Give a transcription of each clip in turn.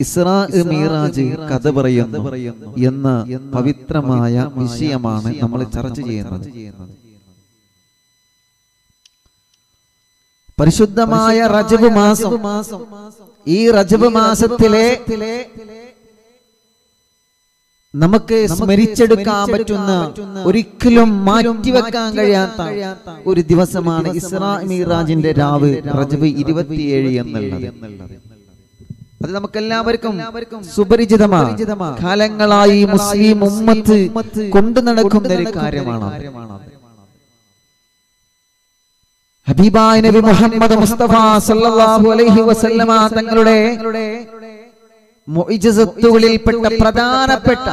ഇസ്രാ മീറാജ് കഥ പറയുന്നു എന്ന പവിത്രമായ വിഷയമാണ് നമ്മൾ ചർച്ച ചെയ്യുന്നത്. പരിശുദ്ധമായ റജബ് മാസം. ഈ റജബ് മാസത്തിലെ നമുക്ക് സ്മരിച്ചെടുക്കാൻ പറ്റുന്ന ഒരിക്കലും മാറ്റിവെക്കാൻ കഴിയാത്ത ഒരു ദിവസമാണ് ഇസ്രാ മീറാജിന്റെ രാവ് റജബ് ഇരുപത്തിയേഴ് എന്നുള്ളത്. അത് നമുക്കെല്ലാവർക്കും സുപരിചിതമാണ്. കാലങ്ങളായി മുസ്ലിം ഉമ്മത്ത് കൊണ്ടു നടക്കുന്ന ഒരു കാര്യമാണ്. ഹബീബായ നബി മുഹമ്മദ് മുസ്തഫ സല്ലല്ലാഹു അലൈഹി വസല്ലമ തങ്ങളുടെ മുഅ്ജിസത്തുകളിൽപ്പെട്ട പ്രധാനപ്പെട്ട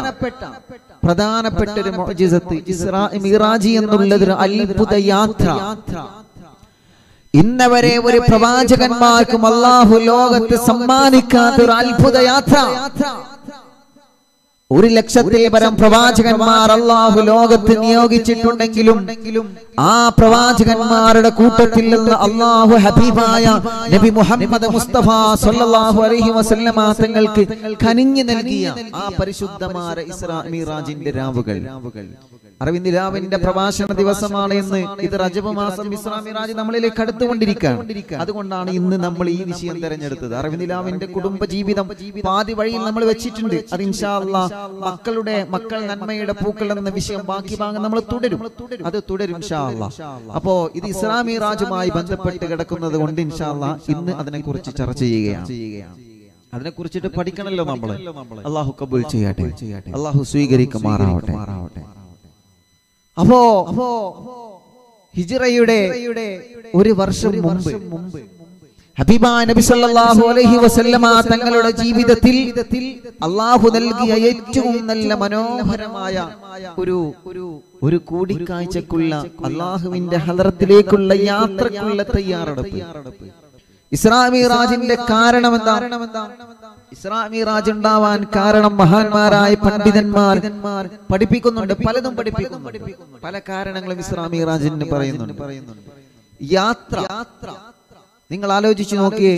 പ്രധാനപ്പെട്ട ഒരു മുഅ്ജിസത്ത് ഇസ്രാ മിറാജി എന്നുള്ളത് ഒരു അത്ഭുത യാത്ര. ഇന്നവരെ ഒരു പ്രവാചകന്മാർക്കും അള്ളാഹു ലോകത്ത് സമ്മാനിക്കാത്ത ഒരു അത്ഭുത യാത്ര. ഒരു ലക്ഷത്തിൽ പരം പ്രവാചകന്മാർ അള്ളാഹു ലോകത്ത് നിയോഗിച്ചിട്ടുണ്ടെങ്കിലും ആ പ്രവാചകന്മാരുടെ കൂട്ടത്തിൽ നിന്ന് അള്ളാഹു ഹബീബായ നബി മുഹമ്മദ് മുസ്തഫ സല്ലല്ലാഹു അലൈഹി വസല്ലമ തങ്ങൾക്ക് കനിഞ്ഞു നൽകിയ ആ പരിശുദ്ധമായ ഇസ്രാ മിറാജിന്റെ രാവുകൾ. അറിവിന്ദിലാവിന്റെ പ്രഭാഷണ ദിവസമാണ് എന്ന് ഇത് റജബ് മാസം രാജ് നമ്മളിലേക്ക് അടുത്തുകൊണ്ടിരിക്കുകയാണ് അതുകൊണ്ടാണ് ഇന്ന് നമ്മൾ ഈ വിഷയം തെരഞ്ഞെടുത്തത്. അറിവിന്ദിലാവിന്റെ കുടുംബ ജീവിതം പാതി വഴിയിൽ നമ്മൾ വെച്ചിട്ടുണ്ട്. അത് ഇൻഷാ അല്ലാ മക്കളുടെ മക്കൾ നന്മയുടെ പൂക്കൾ എന്ന വിഷയം ബാക്കി ഭാഗം നമ്മൾ തുടരും. അത് തുടരും അപ്പോ ഇത് ഇസ്ലാമിറാജുമായി ബന്ധപ്പെട്ട് കിടക്കുന്നത് കൊണ്ട് ഇൻഷാ അല്ലാ ഇന്ന് അതിനെ കുറിച്ച് ചർച്ച ചെയ്യുകയാണ്. അതിനെ കുറിച്ചിട്ട് പഠിക്കണല്ലോ നമ്മൾ അള്ളാഹു കബൂൽ ചെയ്യട്ടെ. അള്ളാഹു സ്വീകരിക്കുമാറാവട്ടെ. അപ്പോ അപ്പോ ഹിജിറയുടെ ഒരു വർഷം മുമ്പ് ഹബീബ നബി സല്ലല്ലാഹു അലൈഹി വസല്ലമ തങ്ങളുടെ ജീവിതത്തിൽ അള്ളാഹു നൽകിയ ഏറ്റവും നല്ല മനോഹരമായ ഒരു ഒരു കൂടിക്കാഴ്ചക്കുള്ള അള്ളാഹുവിന്റെ ഹദറത്തിലേക്കുള്ള യാത്രക്കുള്ള തയ്യാറെടുപ്പ്. ഇസ്രാമിറാജിന്റെ കാരണം എന്താ? ഇസ്രാമിറാജ് ഉണ്ടാവാൻ കാരണം മഹാന്മാരായ പണ്ഡിതന്മാർ പഠിപ്പിക്കുന്നുണ്ട് പലതും പഠിപ്പിക്കുന്നുണ്ട്. പല കാരണങ്ങളും ഇസ്രാമിറാജിന് പറയുന്നുണ്ട്. യാത്ര. നിങ്ങൾ ആലോചിച്ചു നോക്കിയേ.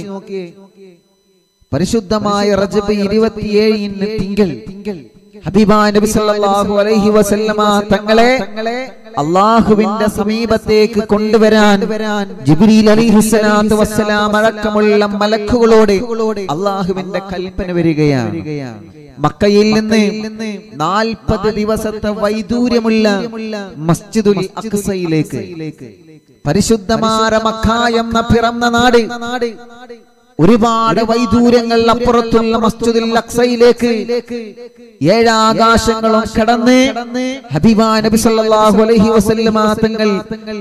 പരിശുദ്ധമായ റജബ് ഇരുപത്തിയേഴിന് തിങ്കൾ തിങ്കൾ. ഹബീബാ നബി സല്ലല്ലാഹു അലൈഹി വസല്ലമ തങ്ങളെ അള്ളാഹുവിന്റെ സമീപത്തേക്ക് കൊണ്ടുവരാൻ ജിബ്രീൽ അലിഹിസ്സലാത്തു വസ്സലാം അടക്കമുള്ള മലക്കുകളോട് അള്ളാഹുവിന്റെ കൽപ്പന വരികയാണ്. മക്കയിൽ നിന്ന് നാൽപ്പത് ദിവസത്തെ വൈദൂര്യമുള്ള മസ്ജിദുൽ അക്സയിലേക്ക് പരിശുദ്ധമാര മക്ക എന്ന പിറന്ന നാട് ഒരുപാട് വൈദൂര്യങ്ങൾ അപ്പുറത്തുള്ള മസ്ജിദുൽ അക്സയിലേക്ക് ഏഴാകാശങ്ങളും കടന്ന് ഹബീബാ നബി സല്ലല്ലാഹു അലൈഹി വസല്ലമ തങ്ങൾ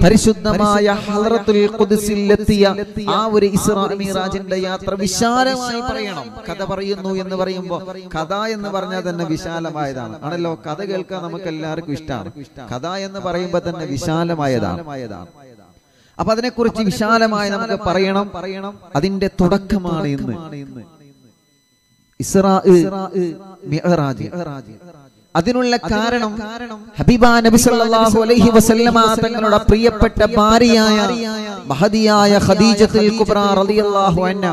പരിശുദ്ധമായ ഹദ്റത്തുൽ ഖുദ്സിൽ എത്തിയ ആ ഒരു ഇസ്രാ മിറാജിന്റെ യാത്ര വിശാലമായി പറയണം. കഥ പറയുന്നു എന്ന് പറയുമ്പോൾ കഥ എന്ന് പറഞ്ഞാൽ തന്നെ വിശാലമായതാണ്. ആണല്ലോ? കഥ കേൾക്കാൻ നമുക്ക് എല്ലാവർക്കും ഇഷ്ടമാണ് കഥ എന്ന് പറയുമ്പോൾ തന്നെ വിശാലമായതാണ്. അപ്പൊ അതിനെക്കുറിച്ച് വിശാലമായി നമുക്ക് പറയണം. പറയണം. അതിന്റെ തുടക്കമാണ് ഇന്ന്. അതിനുള്ള കാരണം ഹബീബ നബി സല്ലല്ലാഹു അലൈഹി വസല്ലമ തങ്ങളുടെ പ്രിയപ്പെട്ട ഭാര്യയായ മഹദിയായ ഖദീജത്തുൽ കുബ്ര റളിയല്ലാഹു അൻഹ.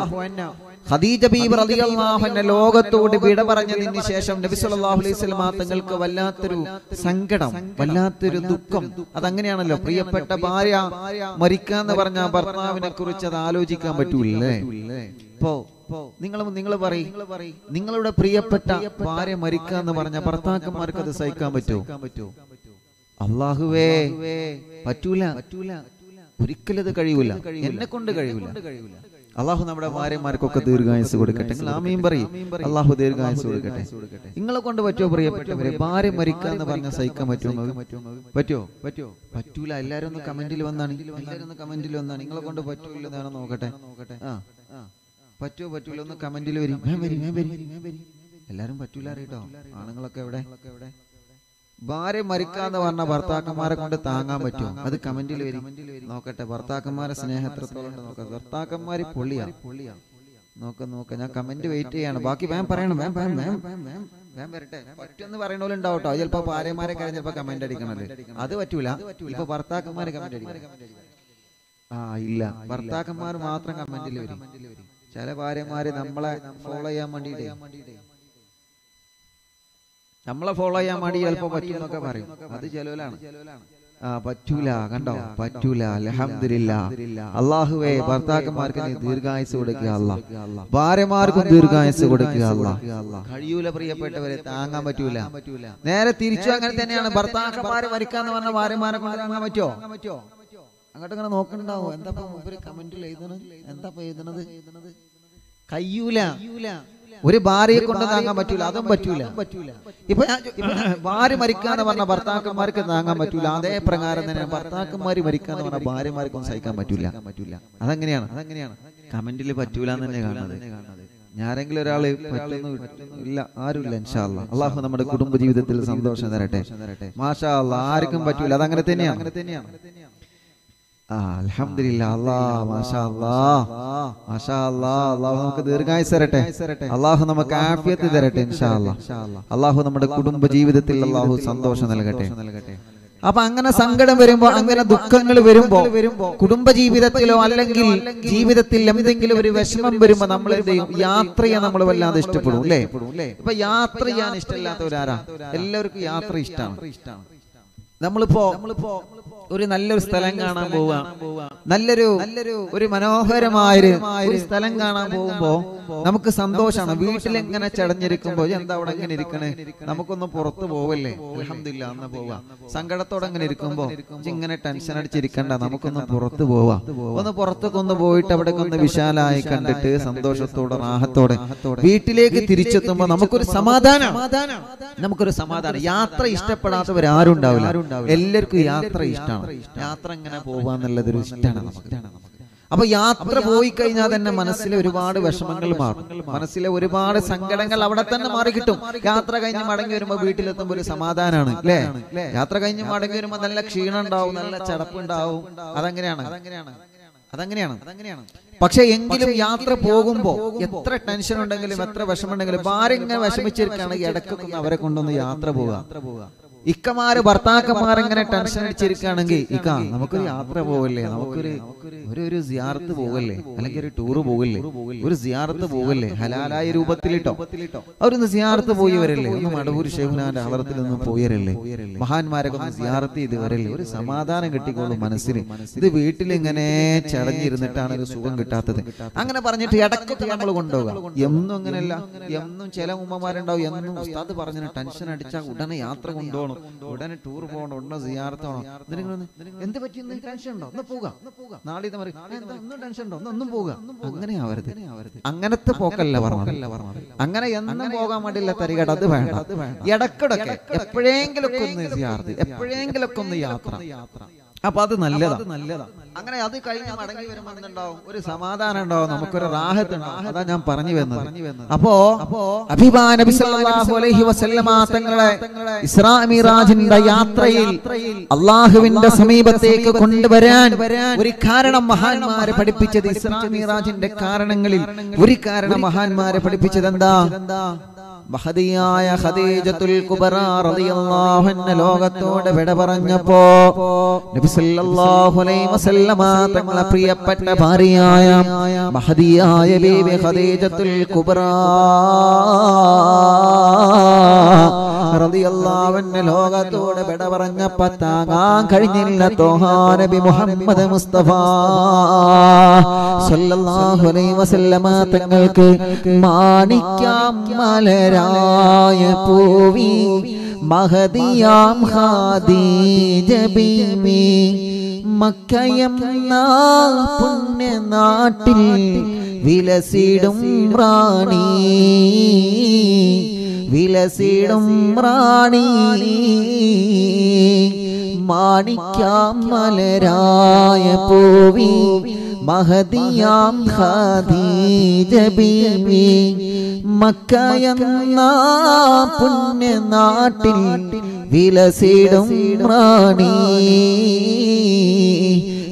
ഖദീജ ബീബി റളിയല്ലാഹു അൻഹ ലോകത്തോട് വിട പറഞ്ഞതിന് ശേഷം നബി സല്ലല്ലാഹു അലൈഹി വസല്ലം തങ്ങൾക്ക് വല്ലാത്തൊരു സങ്കടം വല്ലാത്തൊരു ദുഃഖം. അതങ്ങനെയാണല്ലോ പ്രിയപ്പെട്ട ഭാര്യ മരിക്കാന്ന് പറഞ്ഞ ഭർത്താവിനെ കുറിച്ച് അത് ആലോചിക്കാൻ പറ്റൂലേ? ഇപ്പോ നിങ്ങൾ നിങ്ങൾ പറയും. നിങ്ങളുടെ പ്രിയപ്പെട്ട ഭാര്യ മരിക്കാന്ന് പറഞ്ഞ ഭർത്താക്കന്മാർക്ക് അത് സഹിക്കാൻ പറ്റൂ? അള്ളാഹുവേ പറ്റൂല. പറ്റൂല. ഒരിക്കലും അത് കഴിയൂല. എന്നെ കൊണ്ട് കഴിയൂല. അള്ളാഹു നമ്മുടെ ഭാര്യമാർക്കൊക്കെ ദീർഘായുസ് കൊടുക്കട്ടെ. നിങ്ങൾ ആമീൻ പറയും. അള്ളാഹു ദീർഘായുസ് കൊടുക്കട്ടെ. നിങ്ങളെ കൊണ്ട് പറ്റുമോ പ്രിയപ്പെട്ടവരെ ഭാര്യ മരിക്കാന്ന് പറഞ്ഞ സഹിക്കാൻ പറ്റുമോ? പറ്റുമോ? പറ്റുമോ? പറ്റൂല. എല്ലാരും ഒന്ന് കമന്റിൽ വന്നാണ്. എല്ലാരും ഒന്ന് കമന്റിൽ വന്നാണ്. നിങ്ങളെ കൊണ്ട് പറ്റൂല എന്നാണ് നോക്കട്ടെ. നോക്കട്ടെ. ആ. പറ്റുമോ പറ്റൂല ഒന്ന് കമന്റിൽ വരും. എല്ലാരും പറ്റൂല അറിയട്ടോ. ആണുങ്ങളൊക്കെ എവിടെ? ഭാര്യ മരിക്കാന്ന് പറഞ്ഞ ഭർത്താക്കന്മാരെ കൊണ്ട് താങ്ങാൻ പറ്റും അത് കമന്റിൽ വരും. നോക്കട്ടെ ഭർത്താക്കന്മാരെ സ്നേഹം എത്രത്തോളം നോക്കാം. ഭർത്താക്കന്മാര് പൊള്ളിയാ പൊള്ളിയാ നോക്ക നോക്ക. ഞാൻ കമന്റ് വെയിറ്റ് ചെയ്യാണ്. ബാക്കി വേം പറയണം വേം വേം വേം വേം വേം വരട്ടെ. പറ്റുമെന്ന് പറയണ പോലെ ഉണ്ടാവട്ടോ. ചിലപ്പോ ഭാര്യമാരെ കഴിഞ്ഞ ചിലപ്പോ കമന്റ് അടിക്കണത്. അത് പറ്റൂല. ഇപ്പൊ ഭർത്താക്കന്മാര് കമന്റ് അടിക്കണം ആ ഇല്ല. ഭർത്താക്കന്മാർ മാത്രം കമന്റിൽ വരും. ചില ഭാര്യമാര് നമ്മളെ ഫോളോ ചെയ്യാൻ വേണ്ടിയിട്ട്. നമ്മളെ ഫോളോ ചെയ്യാൻ വേണ്ടി ചിലപ്പോ പറ്റും എന്നൊക്കെ പറയും. അത് ചെലവിലാണ്. ആ പറ്റൂല കണ്ടോ? പറ്റൂല അലഹമില്ല അള്ളാഹുവേ ഭർത്താക്കന്മാർക്ക് നീ ദീർഘായുസ് കൊടുക്കുക അല്ല. ഭാര്യമാർക്കും ദീർഘായുസ് കൊടുക്കുക അല്ല. കഴിയൂല പ്രിയപ്പെട്ടവരെ താങ്ങാൻ പറ്റൂല. നേരെ തിരിച്ചു അങ്ങനെ തന്നെയാണ്. ഭർത്താക്കന്മാരെ മരിക്കാന്ന് പറഞ്ഞ ഭാര്യമാരെ കൊണ്ട് താങ്ങാൻ പറ്റുമോ അങ്ങോട്ട് ഇങ്ങനെ നോക്കണ്ടാവോ? എന്താ കമന്റിൽ എഴുതണത് എന്താ എഴുതണത്? കയ്യൂല ഒരു ഭാര്യയെ കൊണ്ട് താങ്ങാൻ പറ്റൂല അതും പറ്റൂല. ഇപ്പൊ ഭാര്യ മരിക്കാന്ന് പറഞ്ഞ ഭർത്താക്കന്മാർക്ക് താങ്ങാൻ പറ്റൂല. അതേ പ്രകാരം തന്നെ ഭർത്താക്കന്മാര് മരിക്കാന്ന് പറഞ്ഞ ഭാര്യമാർക്കൊന്നും സഹിക്കാൻ പറ്റൂല. പറ്റൂല. അതെങ്ങനെയാണ്. അതെങ്ങനെയാണ്. കമന്റിൽ പറ്റൂല തന്നെ കാണുന്നത് ഞാരെങ്കിലും ഒരാൾ ഇല്ല ആരുമില്ല ഇൻഷാല്ല അള്ളാഹു നമ്മുടെ കുടുംബ ജീവിതത്തിൽ സന്തോഷം തരട്ടെ. മാഷാ അല്ലാ ആർക്കും പറ്റൂല. അതങ്ങനെ തന്നെയാണ്. അങ്ങനെ തന്നെയാണ്. നമുക്ക് ദീർഘായുസ് തരട്ടെ അല്ലാഹു നമുക്ക് ആഫിയത്ത് തരട്ടെ അല്ലാഹു നമ്മുടെ കുടുംബ ജീവിതത്തിൽ അള്ളാഹു സന്തോഷം നൽകട്ടെ. അപ്പൊ അങ്ങനെ സങ്കടം വരുമ്പോ അങ്ങനെ ദുഃഖങ്ങൾ വരുമ്പോ കുടുംബ ജീവിതത്തിലോ അല്ലെങ്കിൽ ജീവിതത്തിൽ എന്തെങ്കിലും ഒരു വിഷമം വരുമ്പോ നമ്മൾ എന്ത് ചെയ്യും? യാത്രയെ നമ്മൾ വല്ലാതെ ഇഷ്ടപ്പെടും അല്ലേ? ഇപ്പൊ യാത്ര ചെയ്യാൻ ഇഷ്ടമില്ലാത്തവരാരാ? എല്ലാവർക്കും യാത്ര ഇഷ്ടമാണ് നമ്മളിപ്പോ നമ്മളിപ്പോ ഒരു നല്ലൊരു സ്ഥലം കാണാൻ പോവാ. നല്ലൊരു നല്ലൊരു ഒരു മനോഹരമായ ഒരു സ്ഥലം കാണാൻ പോകുമ്പോ നമുക്ക് സന്തോഷമാണ് വീട്ടിൽ എങ്ങനെ ചടഞ്ഞിരിക്കുമ്പോ എന്താ അവിടെ എങ്ങനെ ഇരിക്കണേ? നമുക്കൊന്ന് പുറത്തു പോവല്ലേ? അലഹമില്ല അന്ന് പോവാ. സങ്കടത്തോടെ ഇങ്ങനെ ഇരിക്കുമ്പോ "ഇജ്ജ് ഇങ്ങനെ ടെൻഷൻ അടിച്ചിരിക്കണ്ട. നമുക്കൊന്ന് പുറത്തു പോവാ. ഒന്ന് പുറത്തൊക്കെ ഒന്ന് പോയിട്ട് അവിടെ ഒന്ന് വിശാലായി കണ്ടിട്ട് സന്തോഷത്തോടെ റാഹത്തോടെ വീട്ടിലേക്ക് തിരിച്ചെത്തുമ്പോ നമുക്കൊരു സമാധാനം. നമുക്കൊരു സമാധാനം. യാത്ര ഇഷ്ടപ്പെടാത്തവരാരും ഉണ്ടാവില്ല. എല്ലാവർക്കും യാത്ര ഇഷ്ടമാണ്. യാത്ര ഇങ്ങനെ പോവാന്നുള്ളത് ഒരു ഇഷ്ടമാണ് നമുക്ക്. അപ്പൊ യാത്ര പോയി കഴിഞ്ഞാൽ തന്നെ മനസ്സിലെ ഒരുപാട് വിഷമങ്ങൾ മാറും. മനസ്സിലെ ഒരുപാട് സങ്കടങ്ങൾ അവിടെ തന്നെ മാറി കിട്ടും യാത്ര കഴിഞ്ഞ് മടങ്ങി വരുമ്പോ വീട്ടിലെത്തുമ്പോ ഒരു സമാധാനമാണ് അല്ലേ? യാത്ര കഴിഞ്ഞ് മടങ്ങി വരുമ്പോ നല്ല ക്ഷീണം ഉണ്ടാവും നല്ല ചടപ്പ് ഉണ്ടാവും അതങ്ങനെയാണ്. അതങ്ങനെയാണ്. അതങ്ങനെയാണ്. പക്ഷെ എങ്കിലും യാത്ര പോകുമ്പോ എത്ര ടെൻഷൻ ഉണ്ടെങ്കിലും എത്ര വിഷമുണ്ടെങ്കിലും ആരെങ്ങനെ വിഷമിച്ചിരിക്കുകയാണെങ്കിൽ ഇടയ്ക്കൊക്കെ അവരെ കൊണ്ടൊന്ന് യാത്ര പോവുക. ഇക്കമാര് ഭർത്താക്കന്മാർ ഇങ്ങനെ ടെൻഷൻ അടിച്ചിരിക്കുകയാണെങ്കിൽ ഇക്ക നമുക്കൊരു യാത്ര പോവല്ലേ? നമുക്കൊരു ഒരു ഒരു സിയാർത്ത് പോകല്ലേ അല്ലെങ്കിൽ ഒരു ടൂർ പോകല്ലേ ഒരു സിയാർത്ത് പോകല്ലേ ഹലാലായ രൂപത്തിലിട്ടോ? അവരൊന്ന് സിയാർത്ത് പോയി വരല്ലേ? ഒന്ന് മടവൂർ ഷെഹുനാന്റെ ഹളറത്തിൽ ഒന്ന് പോയി വരല്ലേ? മഹാന്മാരൊക്കെ ഒന്ന് സിയാർത്ത് ചെയ്ത് വരല്ലേ? ഒരു സമാധാനം കിട്ടിക്കോളും മനസ്സിന്. ഇത് വീട്ടിലിങ്ങനെ ചടഞ്ഞിരുന്നിട്ടാണ് ഒരു സുഖം കിട്ടാത്തത്. അങ്ങനെ പറഞ്ഞിട്ട് ഇടയ്ക്കൊക്കെ നമ്മൾ കൊണ്ടുപോകാം. എന്നും അങ്ങനെയല്ല. എന്നും ചില ഉമ്മമാരുണ്ടാവും. എന്നും ഉസ്താദ് പറഞ്ഞ ടെൻഷൻ അടിച്ചാൽ ഉടനെ യാത്ര കൊണ്ടുപോകണം. ഉടനെ ടൂർ പോകണം ഉടനെ സിയാർത്തോണം എന്ത് പറ്റി? ഇന്ന് ടെൻഷൻ ഉണ്ടോ? ഒന്ന് പോകാം. നാളെ ഇത് ഒന്നും ടെൻഷൻ ഉണ്ടോ? ഒന്നും പോകാം. അങ്ങനെ ആവരുത് അങ്ങനത്തെ പോക്കല്ല പറഞ്ഞത്. അങ്ങനെ എന്നും പോകാൻ വേണ്ടിയില്ല തരികട അത് വേണ്ട. ഇടക്കിടക്ക് എപ്പോഴെങ്കിലൊക്കെ ഒന്ന് സിയാർത്ത് എപ്പോഴെങ്കിലൊക്കെ ഒന്ന് യാത്ര. യാത്ര. അപ്പൊ അത് നല്ലതാ. നല്ലതാ. അങ്ങനെ അത് കഴിഞ്ഞ് മടങ്ങി വരുമ്പോൾ എന്തുണ്ടാവും ഒരു സമാധാനം ഉണ്ടാവും. നമുക്കൊരു റാഹത്ത് ഉണ്ടാവും. അതാ ഞാൻ പറഞ്ഞു വന്നത് അപ്പോ അപ്പോ നബി സല്ലല്ലാഹു അലൈഹി വസല്ലമ തങ്ങളെ ഇസ്രാ മിറാജിന്റെ യാത്രയിൽ അള്ളാഹുവിന്റെ സമീപത്തേക്ക് കൊണ്ടുവരാൻ ഒരു കാരണം മഹാന്മാരെ പഠിപ്പിച്ചത് ഇസ്രാ മിറാജിന്റെ കാരണങ്ങളിൽ. ഒരു കാരണം മഹാന്മാരെ പഠിപ്പിച്ചത് എന്താ? മഹതിയായ ഖദീജത്തുൽ കുബറ റളിയല്ലാഹു അൻഹ ലോകത്തോട് വിട പറഞ്ഞപ്പോ നബി സല്ലല്ലാഹു അലൈഹി വസല്ലമ തങ്ങളെ പ്രിയപ്പെട്ട ഭാര്യയായ മഹതിയായ ബീവി ഖദീജത്തുൽ കുബറ റളിയല്ലാഹു അൻഹ ലോകത്തോട് വിട പറഞ്ഞപ്പോ താങ്ങാൻ കഴിഞ്ഞില്ല തോഹാ നബി മുഹമ്മദ് മുസ്തഫ തങ്ങൾക്ക് മാണിക്കാം മലരായ പൂവി മഹദിയാം ഖദീജ ബീവി പുണ്യ പുണ്യനാട്ടിൽ വിലസിടും റാണി. വിലസിടും റാണി. മാണിക്കാം മലരായ പൂവി മഹദിയാം ഖദീജ ബീവി. മക്കയെന്ന പുണ്യനാട്ടിൽ വിലസിടും റാണി.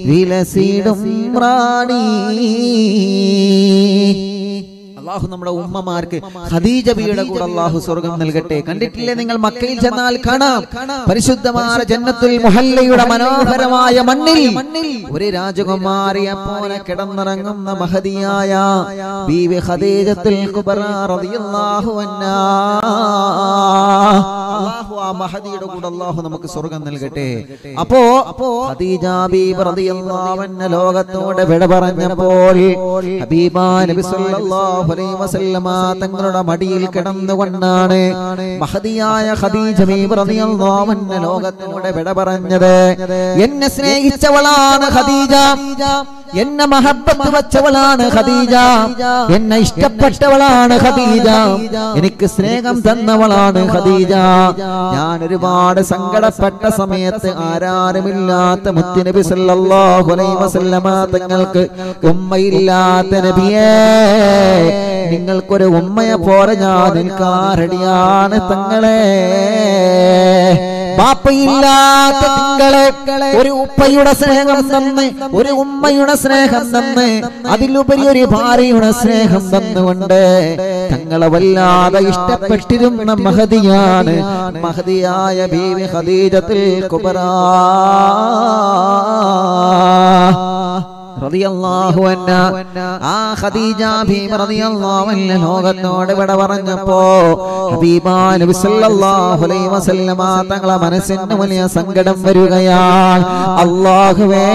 വിലസിടും റാണി. അള്ളാഹു നമ്മുടെ ഉമ്മമാർക്ക് ഖദീജ ബിയുടെ കൂടെ അള്ളാഹു സ്വർഗം നൽകട്ടെ. കണ്ടിട്ടില്ലേ നിങ്ങൾ മക്കയിൽ ചെന്നാൽ കാണാം. പരിശുദ്ധമായ ജന്നത്തുൽ മുഹല്ലയുടെ മനോഹരമായ മണ്ണിൽ ഒരു രാജകുമാരിയെ പോലെ കിടന്നിറങ്ങുന്ന മഹതിയായ ബീവി ഖദീജത്തുൽ കുബറ റളിയല്ലാഹു അൻഹാ. അള്ളാഹു ആ മഹദിയുടെ കൂടെ അള്ളാഹു നമുക്ക് സ്വർഗം നൽകട്ടെ. അപ്പോ ഖദീജ ബീബി റളിയല്ലാഹു അൻഹ ലോകത്തോട് വിട പറഞ്ഞപ്പോൾ ഹബീബാ നബി സല്ലല്ലാഹു അലൈഹി വസല്ലമ തങ്ങളുടെ മടിയിൽ കിടന്നുകൊണ്ടാണ് മഹതിയായ ഖദീജ റളിയല്ലാഹു അൻഹ ലോകത്തോട് വിട പറഞ്ഞത് എന്നെ സ്നേഹിച്ചവളാണ് ഖദീജ എന്നെ മഹബത്ത് വച്ചവളാണ് ഖദീജ. എന്നെ ഇഷ്ടപ്പെട്ടവളാണ് ഖദീജ. എനിക്ക് സ്നേഹം തന്നവളാണ് ഖദീജ. ഞാൻ ഒരുപാട് സങ്കടപ്പെട്ട സമയത്ത് ആരാരുമില്ലാത്ത മുത്തുനബി സല്ലല്ലാഹു അലൈഹി വസല്ലമ തങ്ങൾക്ക് ഉമ്മയില്ലാത്ത നബിയേ നിങ്ങൾക്കൊരു ഉമ്മയെ പോലെ ഞാൻ നിൽക്കാറടിയാണ് തങ്ങളെ. ബാപ്പയില്ലാത്ത തിങ്കളെ ഒരു ഉപ്പയുടെ സ്നേഹം തന്ന് ഒരു ഉമ്മയുടെ സ്നേഹം തന്ന് അതിലുപരി ഒരു ഭാര്യയുടെ സ്നേഹം തന്നുകൊണ്ട് തങ്ങളെ വല്ലാതെ ഇഷ്ടപ്പെട്ടിരുന്ന മഹതിയാണ് മഹതിയായ ബീവി റളിയല്ലാഹു അൻഹ ആ ഖദീജ പറഞ്ഞപ്പോ തങ്ങളെ മനസ്സിന് വലിയ സങ്കടം വരികയാണ്. അല്ലാഹുവേ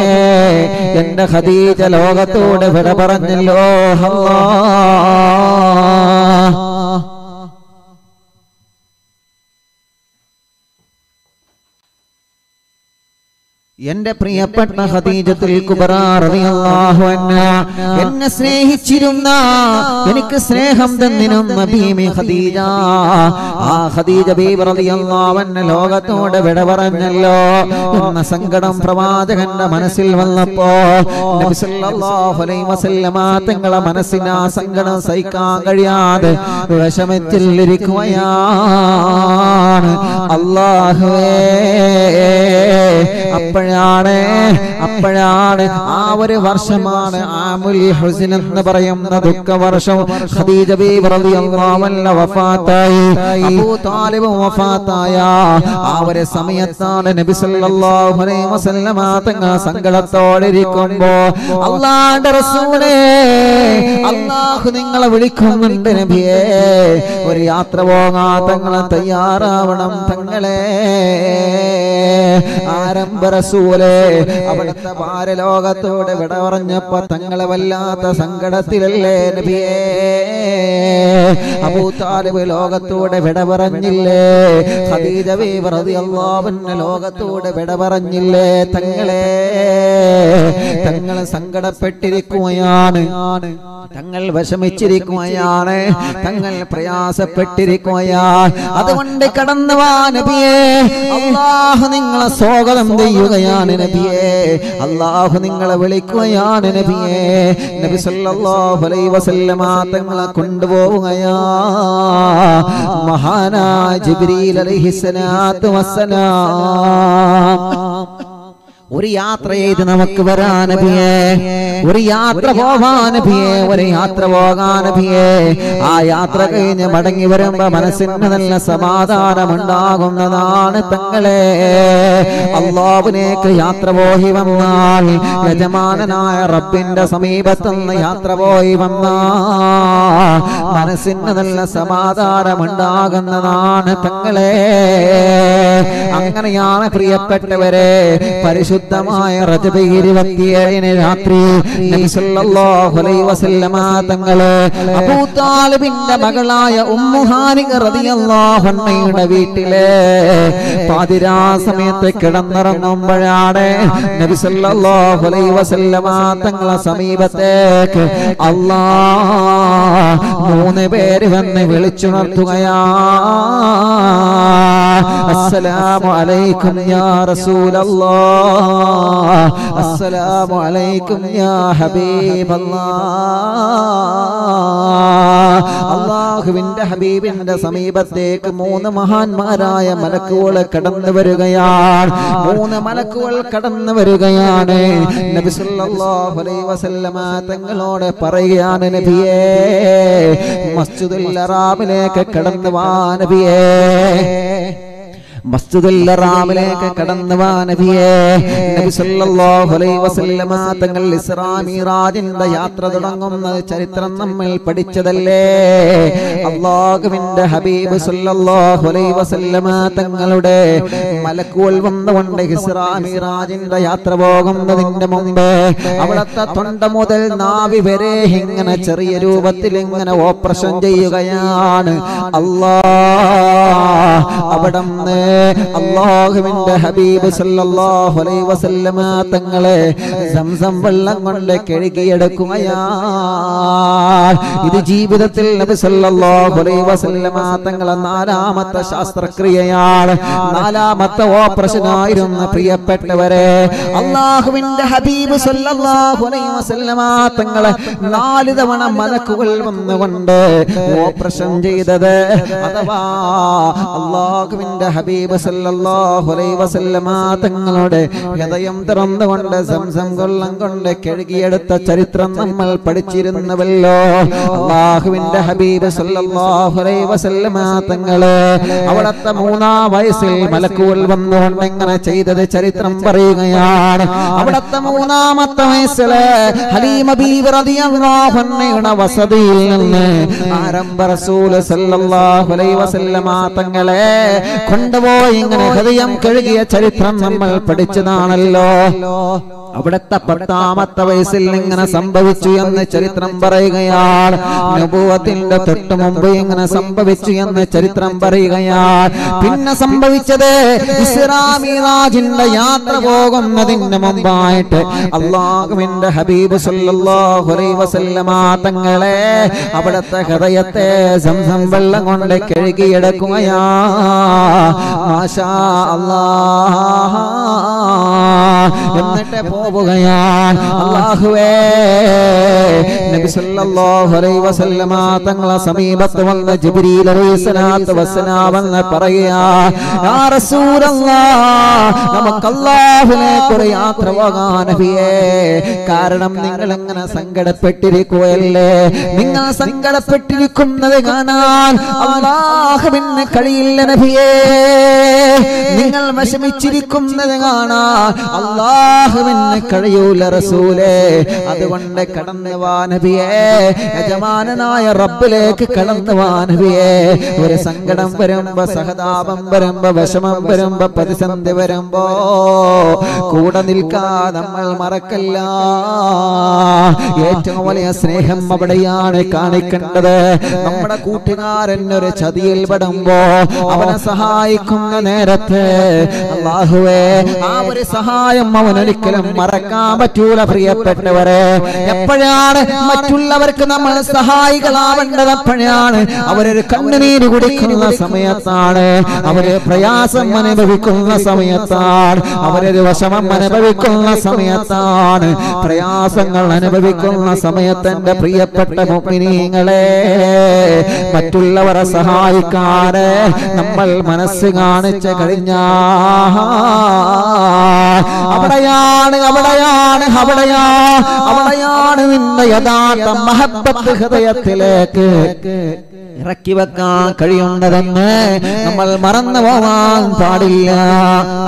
എന്റെ ഖദീജ ലോകത്തോട് വിട പറഞ്ഞല്ലോ. എന്റെ പ്രിയപ്പെട്ട അൻഹ. എന്നെ സ്നേഹിച്ചിരുന്ന എനിക്ക് സ്നേഹം തന്നിരുന്ന ഭീമി ഹദീജ. ആ ഹദീജ ബീബി റളിയല്ലാഹു അൻഹ ലോകത്തോട് വിട പറഞ്ഞല്ലോ. എന്ന സങ്കടം പ്രവാചകന്റെ മനസ്സിൽ വന്നപ്പോ തങ്ങളെ മനസ്സിന് ആ സങ്കടം സഹിക്കാൻ കഴിയാതെ വിഷമത്തിലിരിക്കുകയാണ്. അല്ലാഹുവേ അപ്പോഴാണ് അപ്പോഴാണ്. ആ ഒരു വർഷമാണ് ആമുൽ ഹുസ്ൻ എന്ന് പറയുന്ന ദുഃഖ വർഷം ഖദീജ ബീബി റളിയല്ലാഹു അൻഹ വഫാത്തായി. അബൂ താലിബ് വഫാത്തായ ആ ഒരു സമയത്താണ് നബി സല്ലല്ലാഹു അലൈഹി വസല്ലമ തങ്ങൾ സങ്കടത്തോടെ ഇരിക്കുമ്പോൾ അല്ലാഹുവിന്റെ റസൂലേ അല്ലാഹു നിങ്ങളെ വിളിക്കുന്നുണ്ട് നബിയേ. ഒരു യാത്ര പോകാൻ തങ്ങളെ തയ്യാറാവണം തങ്ങളെ. ആരംഭ റസൂലേ അവിടുത്തെ ഭാരലോകത്തോട് വിട പറഞ്ഞപ്പോ തങ്ങളെ വല്ലാത്ത സങ്കടത്തിലല്ലേ നബിയേ? അബൂതാലിബ് ലോകത്തോടെ വിട പറഞ്ഞില്ലേ ഖദീജ ബീവി റളിയല്ലാഹു ലോകത്തോടെ വിട പറഞ്ഞില്ലേ തങ്ങളെ? തങ്ങൾ സങ്കടപ്പെട്ടിരിക്കുകയാണ്. തങ്ങൾ വിഷമിച്ചിരിക്കുകയാണ്. തങ്ങൾ പ്രയാസപ്പെട്ടിരിക്കുകയാണ്. അതുകൊണ്ട് കടന്നു വാ നബിയേ അള്ളാഹു നിങ്ങളെ സ്വാഗതം ചെയ്യുകയാണ് നബിയെ. അള്ളാഹു നിങ്ങളെ വിളിക്കുകയാണ് നബിയെ. നബി സല്ലല്ലാഹു അലൈഹി വസല്ലമ തങ്ങളെ കൊണ്ടുപോവുകയാ. മഹാനായ ജിബ്രീൽ അലൈഹിസ്സലാത്തു വസ്സലാം. ഒരു യാത്ര ചെയ്ത് നമുക്ക് വരാനഭിയേ ഒരു യാത്ര പോവാനഭിയേ ഒരു യാത്ര പോകാനഭിയേ. ആ യാത്ര കഴിഞ്ഞ് മടങ്ങി വരുമ്പോ മനസ്സിന് നല്ല സമാധാനം ഉണ്ടാകുന്നതാണ് തങ്ങളെ അള്ളാവിനേക്ക് യാത്ര പോയി വന്നാൽ യജമാനനായ റബ്ബിന്റെ സമീപത്തുനിന്ന് യാത്ര പോയി വന്നാൽ മനസ്സിന് നല്ല സമാധാനം ഉണ്ടാകുന്നതാണ് തങ്ങളെ അങ്ങനെയാണ് പ്രിയപ്പെട്ടവരെ പരിശുദ്ധമായ റജബ് ഇരുപത്തിയേഴിന് രാത്രി നബി സല്ലല്ലാഹു അലൈഹി വസല്ലമ തങ്ങളെ അബൂ താലിബിന്റെ മകളായ ഉമ്മു ഹാനിക റളിയല്ലാഹു അൻഹയുടെ വീട്ടിലെ പാതിരാ സമയത്ത് കിടന്നിറങ്ങുമ്പോഴാണ് നബി സല്ലല്ലാഹു അലൈഹി വസല്ലമ തങ്ങളെ സമീപത്തേക്ക് അല്ലാ മൂന്ന് പേര് വന്ന് വിളിച്ചുണർത്തുകയാ അസ്സലാമു അലൈക്കും യാ റസൂലല്ലാഹ് അസ്സലാമു അലൈക്കും യാ ഹബീബല്ലാഹ് അല്ലാഹുവിന്റെ ഹബീബിന്റെ സമീപത്തേക്ക് മൂന്ന് മഹാന്മാരായ മലക്കുകൾ കടന്നു വരികയാണ്. മൂന്ന് മലക്കുകൾ കടന്നു വരികയാണ്. നബി സല്ലല്ലാഹു അലൈഹി വസല്ലമ തങ്ങളോട് പറയുകയാണ് നബിയേ മസ്ജിദുൽ ഹറാമിലേക്ക് കടന്നു വാ നബിയേ. മസ്ജിദുൽ ഹറാമിലേക്ക് കടന്നു വാ നബിയേ. നബി സല്ലല്ലാഹു അലൈഹി വസല്ലമ തങ്ങൾ ഇസ്റാ മിറാജിന്റെ യാത്ര തുടങ്ങുന്ന ചരിത്രം നമ്മൾ പഠിച്ചതല്ലേ? അല്ലാഹുവിന്റെ ഹബീബ് സല്ലല്ലാഹു അലൈഹി വസല്ലമ തങ്ങളുടെ മലക്കുകൾ വന്നുകൊണ്ട് ഇസ്രാ മിറാജിന്റെ യാത്ര പോകുന്നതിന്റെ മുമ്പ് അവിടത്തെ തൊണ്ട മുതൽ നാവി വരെ ഇങ്ങനെ ചെറിയ രൂപത്തിൽ ഇങ്ങനെ ഓപ്പറേഷൻ ചെയ്യുകയാണ്. അല്ലാ അവിടന്ന് അള്ളാഹുവിന്റെ ഹബീബ് സല്ലല്ലാഹു അലൈഹി വസല്ലമ തങ്ങളെ സംസം വെള്ളം കൊണ്ട് കഴുകിയെടുക്കുകയാ ഇത് ജീവിതത്തിൽ നബി സല്ലല്ലാഹു അലൈഹി വസല്ലമ തങ്ങളെ നാലാമത്തെ ശാസ്ത്രക്രിയയാണ്. നാലാമത്തെ ഓപ്പറേഷൻ ആയിരുന്നു പ്രിയപ്പെട്ടവരെ അള്ളാഹുവിന്റെ ഹബീബ് സല്ലല്ലാഹു അലൈഹി വസല്ലമ തങ്ങളെ നാല് തവണ മലക്കുകൾ വന്നുകൊണ്ട് ഓപ്പറേഷൻ ചെയ്തത് അഥവാ അള്ളാഹുവിന്റെ ഹബീബ് സല്ലല്ലാഹു അലൈഹി വസല്ലമ തങ്ങളുടെ ഹൃദയം തുറന്നുകൊണ്ട് സംസം കൊള്ളം കൊണ്ട് കഴുകിയെടുത്ത ചരിത്രം നമ്മൾ പഠിച്ചിരുന്നുവല്ലോ. അള്ളാഹുവിന്റെ ഹബീബ് സല്ലല്ലാഹു അലൈഹി വസല്ലമ മൂന്നാം വയസ്സിൽ മലക്കൂൽ വന്നുകൊണ്ട് എങ്ങനെ ചെയ്തത് ചരിത്രം പറയുകയാണ്. അവിടത്തെ മൂന്നാമത്തെ വയസ്സിൽ ഹലീമ ബീവി റളിയല്ലാഹു അൻഹയുടെ വസതിയിൽ നിന്ന് ആരംഭ റസൂൽ സല്ലല്ലാഹു അലൈഹി വസല്ലമ തങ്ങളെ കൊണ്ടുപോയി ഇങ്ങനെ ഹൃദയം കഴുകിയ ചരിത്രം നമ്മൾ പഠിച്ചതാണല്ലോ. അവിടുത്തെ പത്താമത്തെ വയസ്സിൽ ഇങ്ങനെ സംഭവിച്ചു എന്ന് ചരിത്രം പറയുകയാണ് നബുവത്തിന്റെ തൊട്ട് മുമ്പ് ഇങ്ങനെ സംഭവിച്ചു എന്ന് ചരിത്രം പറയുകയാണ് പിന്നെ സംഭവിച്ചത് ഇസ്രാമിറാജിന്റെ യാത്ര പോകുന്നതിന് മുമ്പായിട്ട് അള്ളാഹുവിന്റെ ഹബീബ് വസല്ലമ തങ്ങളെ അവിടത്തെ ഹൃദയത്തെ സംസം വെള്ളം കൊണ്ട് കഴുകിയെടുക്കുകയാ. ആശാ അല്ലാഹ്. എന്നിട്ട് പോവുകയാണ്. അള്ളാഹുവേ. നബി സല്ലല്ലാഹു അലൈഹി വസല്ലമ തങ്ങളെ സമീപത്ത് വന്ന് ജിബ്രീൽ അലൈഹിസ്സലാത്തു പറയുക യാ റസൂലല്ലാഹ് നമുക്ക് അല്ലാഹുവിലേക്ക് ഒരു യാത്ര പോകാൻ നബിയേ. കാരണം നിങ്ങൾ എങ്ങനെ സങ്കടപ്പെട്ടിരിക്കുകയല്ലേ? നിങ്ങൾ സങ്കടപ്പെട്ടിരിക്കുന്നത് കാണാൻ അള്ളാഹുവിന് കഴിയില്ല നബിയേ. നിങ്ങൾ വിഷമിച്ചിരിക്കുന്നത് കാണാൻ അള്ളാഹുവിന് കഴിയൂല റസൂലേ. അതുകൊണ്ട് കടന്നു വാ നബിയേ. യജമാനനായ റബ്ബിലേക്ക് കടന്നു വാ നബിയേ. ഒരു സങ്കടം വരുമ്പോ സഹതാപം വരുമ്പോ വിഷമം വരുമ്പോ പ്രതിസന്ധി വരുമ്പോ കൂടെ നിൽക്കാ നമ്മൾ മറക്കല്ല. ഏറ്റവും വലിയ സ്നേഹം അവിടെയാണ് കാണിക്കേണ്ടത്. നമ്മുടെ കൂട്ടുകാരൻ ഒരു ചതിയിൽ പെടുമ്പോ അവനെ സഹായിക്കുന്ന നേരത്തെ അള്ളാഹുവേ ആ ഒരു സഹായം അവൻ ഒരിക്കലും മറക്കാൻ പറ്റൂല പ്രിയപ്പെട്ടവരെ. എപ്പോഴാണ് മറ്റുള്ളവർക്ക് നമ്മൾ സഹായികളാവേണ്ടത്? എപ്പോഴാണ് അവരൊരു കണ്ണുനീര് കുടിക്കുന്ന സമയത്താണ്. അവർ പ്രയാസം അനുഭവിക്കുന്ന സമയത്താണ്. അവരൊരു വശമം അനുഭവിക്കുന്ന സമയത്താണ്. പ്രയാസങ്ങൾ അനുഭവിക്കുന്ന സമയത്ത് എന്റെ പ്രിയപ്പെട്ട മുപ്പിനീങ്ങളെ മറ്റുള്ളവരെ സഹായിക്കാറ് നമ്മൾ മനസ്സ് കാണിച്ചു കഴിഞ്ഞാ. അവിടെയാണ് അവിടെയാണ് അവിടെയാ. അവിടെയാണ് നിന്റെ യഥാർത്ഥ മഹബത്ത് ഹൃദയത്തിലേക്ക് ഇറക്കി വെക്കാൻ കഴിയുന്നതെന്ന് നമ്മൾ മറന്നു പോവാൻ പാടില്ല.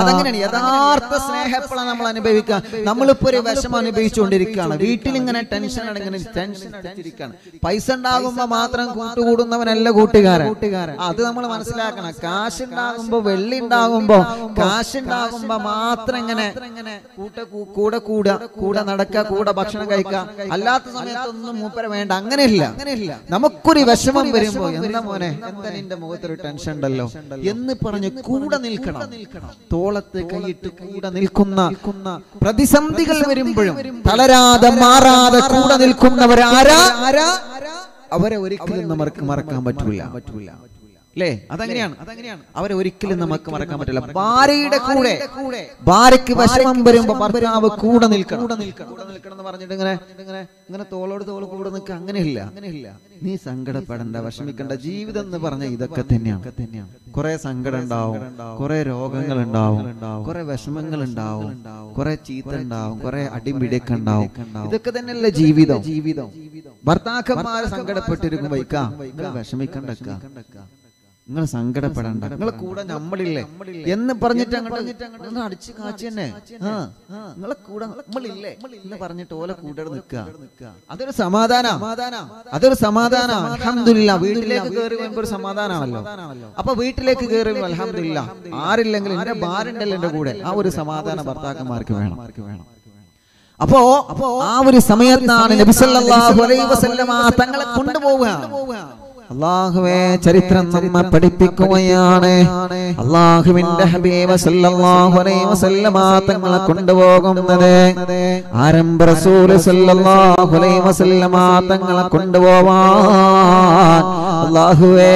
അതങ്ങനെയാണ്? യഥാർത്ഥ സ്നേഹം എപ്പോഴാണ് നമ്മൾ അനുഭവിക്കുക. നമ്മളിപ്പോ ഒരു വിഷമം അനുഭവിച്ചുകൊണ്ടിരിക്കുകയാണ് വീട്ടിൽ ഇങ്ങനെ ടെൻഷൻ ഇങ്ങനെ ടെൻഷൻ അടിച്ചിരിക്കുകയാണ്. പൈസ ഉണ്ടാകുമ്പോ മാത്രം കൂട്ടുകൂടുന്നവനല്ല കൂട്ടുകാരൻ. അത് നമ്മൾ മനസ്സിലാക്കണം. കാശ് ഉണ്ടാകുമ്പോ വെള്ളി ഉണ്ടാകുമ്പോ കാശ് ഉണ്ടാകുമ്പോ മാത്രം ഇങ്ങനെ കൂട്ട കൂ- കൂടെ കൂട കൂടെ നടക്കുക കൂടെ ഭക്ഷണം കഴിക്കുക. അല്ലാത്ത സമയത്തൊന്നും മൂപ്പര വേണ്ട. അങ്ങനെയില്ല. അങ്ങനെയില്ല. നമുക്കൊരു വിഷമം വരുമ്പോ എന്താ മോനെ? എന്താ നിന്റെ മുഖത്തൊരു ടെൻഷൻ ഉണ്ടല്ലോ? എന്ന് പറഞ്ഞ് കൂടെ നിൽക്കണം. തോളത്ത് കൈയിട്ട് കൂടെ നിൽക്കുന്ന പ്രതിസന്ധികൾ വരുമ്പോഴും തളരാതെ മാറാതെ കൂടെ നിൽക്കുന്നവരാരാ? അവരെ ഒരിക്കലും നമുക്ക് മറക്കാൻ പറ്റൂല. പറ്റൂല. അല്ലേ അതങ്ങനെയാണ് അതങ്ങനെയാണ്. അവരെ ഒരിക്കലും നമുക്ക് മറക്കാൻ പറ്റില്ല. ഭാര്യയുടെ കൂടെ ഭാര്യക്ക് വിഷമം വരുമ്പോ ഭർത്താവ് കൂടെ നിൽക്കണം. കൂടെ നിൽക്കണം. കൂടെ നിൽക്കണം എന്ന് പറഞ്ഞിട്ട് ഇങ്ങനെ ഇങ്ങനെ ഇങ്ങനെ തോളോട് തോൾ കൂടെ നിൽക്കുക. അങ്ങനെയില്ല. അങ്ങനെയില്ല. നീ സങ്കടപ്പെടണ്ട വിഷമിക്കണ്ട. ജീവിതം എന്ന് പറഞ്ഞ ഇതൊക്കെ തന്നെയാണ്. തന്നെയാണ്. കുറെ സങ്കടം ഉണ്ടാവും കുറെ രോഗങ്ങൾ ഉണ്ടാവും കുറെ വിഷമങ്ങൾ ഉണ്ടാവും കുറെ ചീത്ത ഉണ്ടാവും കുറെ അടിമിടിയൊക്കെ ഉണ്ടാവും ഇതൊക്കെ തന്നെയല്ലേ ജീവിതം? ജീവിതം? ഭർത്താക്കന്മാരെ സങ്കടപ്പെട്ടിരിക്കും വൈക്കാം വിഷമിക്കണ്ടക്ക. നിങ്ങൾ സങ്കടപ്പെടണ്ട. നിങ്ങളെ കൂടെ നമ്മളില്ലേ? എന്ന് പറഞ്ഞിട്ട് അങ്ങോട്ട് അടിച്ചു കാച്ചി തന്നെ. നിങ്ങളെ കൂടെ നമ്മളില്ലേ? എന്ന് പറഞ്ഞിട്ട് ഓലെ കൂടെ നിൽക്കുക. അതൊരു സമാധാന. അതൊരു സമാധാന. അലഹമില്ല വീട്ടിലേക്ക് കയറി വരുമ്പോ ഒരു സമാധാനമാണല്ലോ. അപ്പൊ വീട്ടിലേക്ക് കയറി അലഹമില്ല ആരില്ലെങ്കിലും എന്റെ ഭാര്യണ്ടല്ലോ എന്റെ കൂടെ. ആ ഒരു സമാധാന ഭർത്താക്കന്മാർക്ക് വേണം. വേണം. അപ്പോ അപ്പോ ആ ഒരു സമയത്താണ് നബി സല്ലല്ലാഹു അലൈഹി വസല്ലമ തങ്ങളെ കൊണ്ടുപോവുക. അള്ളാഹുവേ ചരിത്രം നമ്മെ പഠിപ്പിക്കുകയാണ് അള്ളാഹുവിന്റെ ഹബീബ് സല്ലല്ലാഹു അലൈഹി വസല്ലമ തങ്ങളെ കൊണ്ടുപോകുന്നത്. ആരംഭ റസൂൽ സല്ലല്ലാഹു അലൈഹി വസല്ലമ തങ്ങളെ കൊണ്ടുപോവാൻ. അള്ളാഹുവേ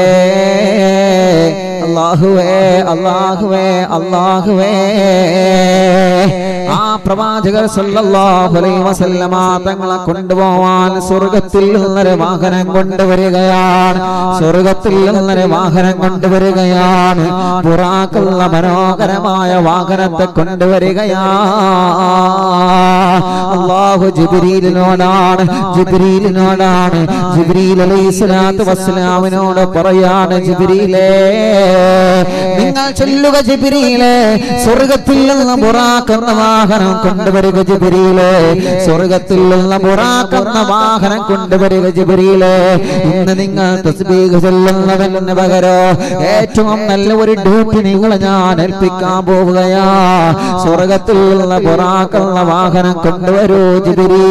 അള്ളാഹുവേ അള്ളാഹുവേ അള്ളാഹുവേ ആ പ്രവാചകർ വസല്ലമ തങ്ങളെ കൊണ്ടുപോവാൻ സ്വർഗത്തിൽ നിന്നൊരു വാഹനം കൊണ്ടുവരികയാണ്. സ്വർഗത്തിൽ നിന്നൊരു വാഹനം കൊണ്ടുവരികയാണ്. പുറാക്കുള്ള മനോഹരമായ വാഹനത്തെ കൊണ്ടുവരികയാണ്. അള്ളാഹു ജിബ്രീലിനോടാണ് ജിബ്രീലിനോടാണ് ജിബ്രീൽ അലൈഹി സ്വലാത്തു വസ്സലാമിനോട് പറയാണ് ജിബ്രീലേ നിങ്ങൾ ചൊല്ലുക ജിബ്രീലേ സ്വർഗത്തിൽ നിന്ന് ബുറാക്കുന്ന വാഹനം കൊണ്ടുവരിക ജിബ്രീലേ സ്വർഗത്തിൽ നിന്ന് ബുറാക്കുന്ന വാഹനം കൊണ്ടുവരിക ജിബ്രീലേ. ഇന്ന് നിങ്ങൾ തസ്ബീഹ് ചൊല്ലുന്നവന് പകരോ ഏറ്റവും നല്ല ഒരു ഡ്യൂട്ടി നിങ്ങളെ ഞാൻ ഏൽപ്പിക്കാൻ പോവുകയാ. സ്വർഗത്തിൽ നിന്ന് ബുറാക്കുന്ന വാഹനം കൊണ്ടുവരൂ ജിബ്രീ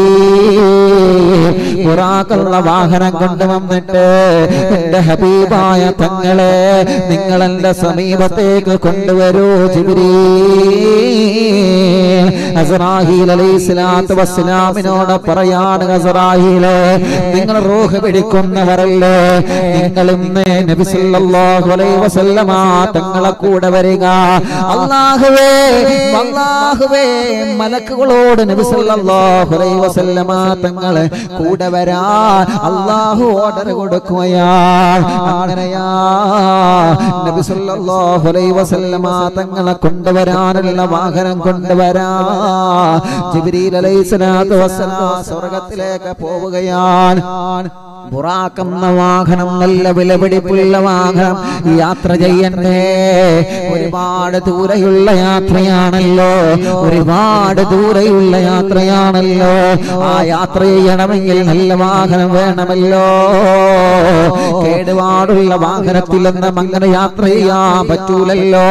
ബുറാക്കുള്ള വാഹനം കൊണ്ടുവന്നിട്ട് എന്റെ ഹബീബായ തങ്ങളെ നിങ്ങൾ എന്റെ സമീപത്തേക്ക് കൊണ്ടുവരൂ ജിബ്രീ അസറാഹീൽ അലൈഹി സ്വലാത്തു വസ്സലാമിനോട് പറയാണ് നിങ്ങൾ റോഹ് പിടിക്കുന്നവരല്ലേ? നിങ്ങൾ ഇന്ന് നബി സല്ലല്ലാഹു അലൈഹി വസല്ലമ തങ്ങളെ കൂടെ വരിക. അല്ലാഹുവേ അല്ലാഹുവേ മലക്കുകളോട് സല്ലല്ലാഹു അലൈഹി വസല്ലമ തങ്ങളെ കൂടെ വരാൻ അല്ലാഹു ഓർഡർ കൊടുക്കുകയാണ് അങ്ങനെയാ. നബി സല്ലല്ലാഹു അലൈഹി വസല്ലമ തങ്ങളെ കൊണ്ടുവരാനുള്ള വാഹനം കൊണ്ടുവരാ. ജിബ്രീൽ അലൈഹി സ്വലാത്തു വസ്സലാം സ്വർഗത്തിലേക്ക് പോവുകയാണ്. ബുറാക്കെന്ന വാഹനം നല്ല വിലപിടിപ്പുള്ള വാഹനം. യാത്ര ചെയ്യണ്ടേ? ഒരുപാട് ദൂരെയുള്ള യാത്രയാണല്ലോ. ഒരുപാട് ദൂരെയുള്ള യാത്രയാണല്ലോ. ആ യാത്ര ചെയ്യണമെങ്കിൽ നല്ല വാഹനം വേണമല്ലോ. കേടുപാടുള്ള വാഹനത്തിലൊന്നും അങ്ങനെ യാത്ര ചെയ്യാൻ പറ്റൂലല്ലോ.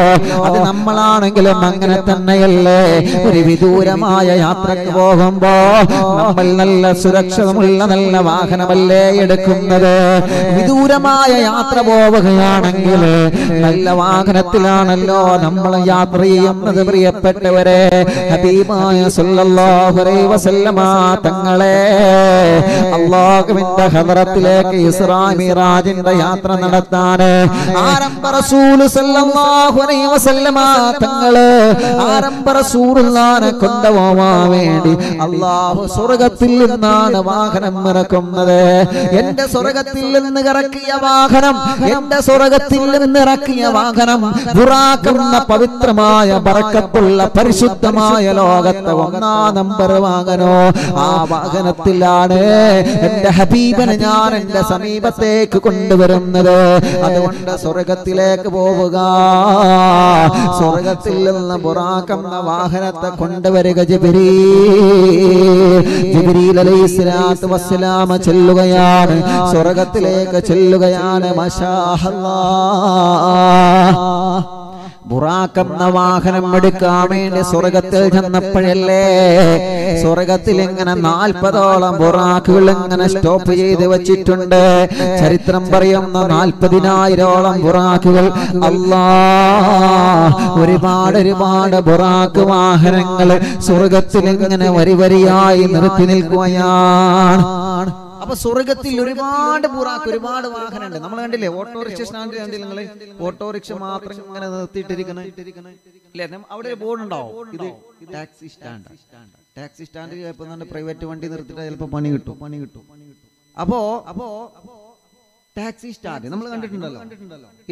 അത് നമ്മളാണെങ്കിലും അങ്ങനെ തന്നെയല്ലേ? ഒരു വിദൂരമായ യാത്രയ്ക്ക് പോകുമ്പോ നമ്മൾ നല്ല സുരക്ഷിതമുള്ള നല്ല വാഹനമല്ലേ എടുക്കുന്നത് വിദൂരമായ യാത്ര പോവുകയാണെങ്കിൽ നല്ല വാഹനത്തിലാണല്ലോ നമ്മൾ യാത്ര ചെയ്യുന്നത് പ്രിയപ്പെട്ടവരെ. ഹബീബായ തങ്ങളെ അള്ളാഹുവിന്റെ ഹദറത്തിലേക്ക് ഇസ്രാ മിറാജിന്റെ യാത്ര നടത്താൻ ആരംഭ റസൂൽ തങ്ങൾ ആരംഭ റസൂലുള്ളാനെ കൊണ്ടുപോവാൻ വേണ്ടി അള്ളാഹു സ്വർഗത്തിൽ നിന്നാണ് വാഹനം ഇറക്കുന്നത്. എന്റെ സ്വർഗത്തിൽ നിന്ന് ഇറക്കിയ വാഹനം എന്റെ സ്വർഗത്തിൽ നിന്ന് ഇറക്കിയ വാഹനം ബുറാക്കുന്ന പവിത്രമായ ബറക്കത്തുള്ള പരിശുദ്ധമായ ലോകത്തെ ഒന്നാം നമ്പർ വാഹനോ ആ വാഹനത്തിലാണ് എന്റെ ഹബീബനെ ഞാൻ എന്റെ സമീപത്തേക്ക് കൊണ്ടുവരുന്നത്. അതുകൊണ്ട് സ്വർഗത്തിലേക്ക് പോവുക. സ്വർഗത്തിൽ നിന്ന് ബുറാക്കുന്ന വാഹനത്തെ കൊണ്ടുവരിക ജിബിരീ ജിബിരീൽ അലൈഹി സ്വലാത്തു വസ്സലാമ ചെല്ലുകയാണ്. സ്വർഗത്തിലേക്ക് ചെല്ലുകയാണ്. മഷാ ബുറാക്കെന്ന വാഹനം എടുക്കാൻ വേണ്ടി സ്വർഗത്തിൽ ചെന്നപ്പോഴല്ലേ സ്വർഗത്തിൽ ഇങ്ങനെ നാൽപ്പതോളം ബുറാക്കുകൾ ഇങ്ങനെ സ്റ്റോപ്പ് ചെയ്ത് വെച്ചിട്ടുണ്ട്. ചരിത്രം പറയുന്ന നാൽപ്പതിനായിരോളം ബുറാക്കുകൾ. അല്ലാ ഒരുപാട് ഒരുപാട് ബുറാക്ക് വാഹനങ്ങൾ സ്വർഗത്തിൽ ഇങ്ങനെ വരി വരിയായി നിർത്തി നിൽക്കുകയാണ്. അപ്പൊ സ്വർഗത്തിൽ ഒരുപാട് ബുറാക്ക് ഒരുപാട് വാഹനമുണ്ട് നമ്മൾ കണ്ടില്ലേ ഓട്ടോറിക്ഷ സ്റ്റാൻഡ് കണ്ടില്ല നിങ്ങൾ? ഓട്ടോറിക്ഷ മാത്രം ഇങ്ങനെ നിർത്തിയിട്ടിരിക്കണേ. അല്ലേ അവിടെ ഒരു ബോർഡ് ഉണ്ടാവും. ഇത് ടാക്സി സ്റ്റാൻഡ്. ടാക്സി സ്റ്റാൻഡ് ചിലപ്പോൾ പ്രൈവറ്റ് വണ്ടി നിർത്തിയിട്ട് ചിലപ്പോൾ പണി കിട്ടും. പണി കിട്ടും അപ്പോ അപ്പോ ടാക്സി സ്റ്റാൻഡ്. നമ്മൾ കണ്ടിട്ടുണ്ടല്ലോ.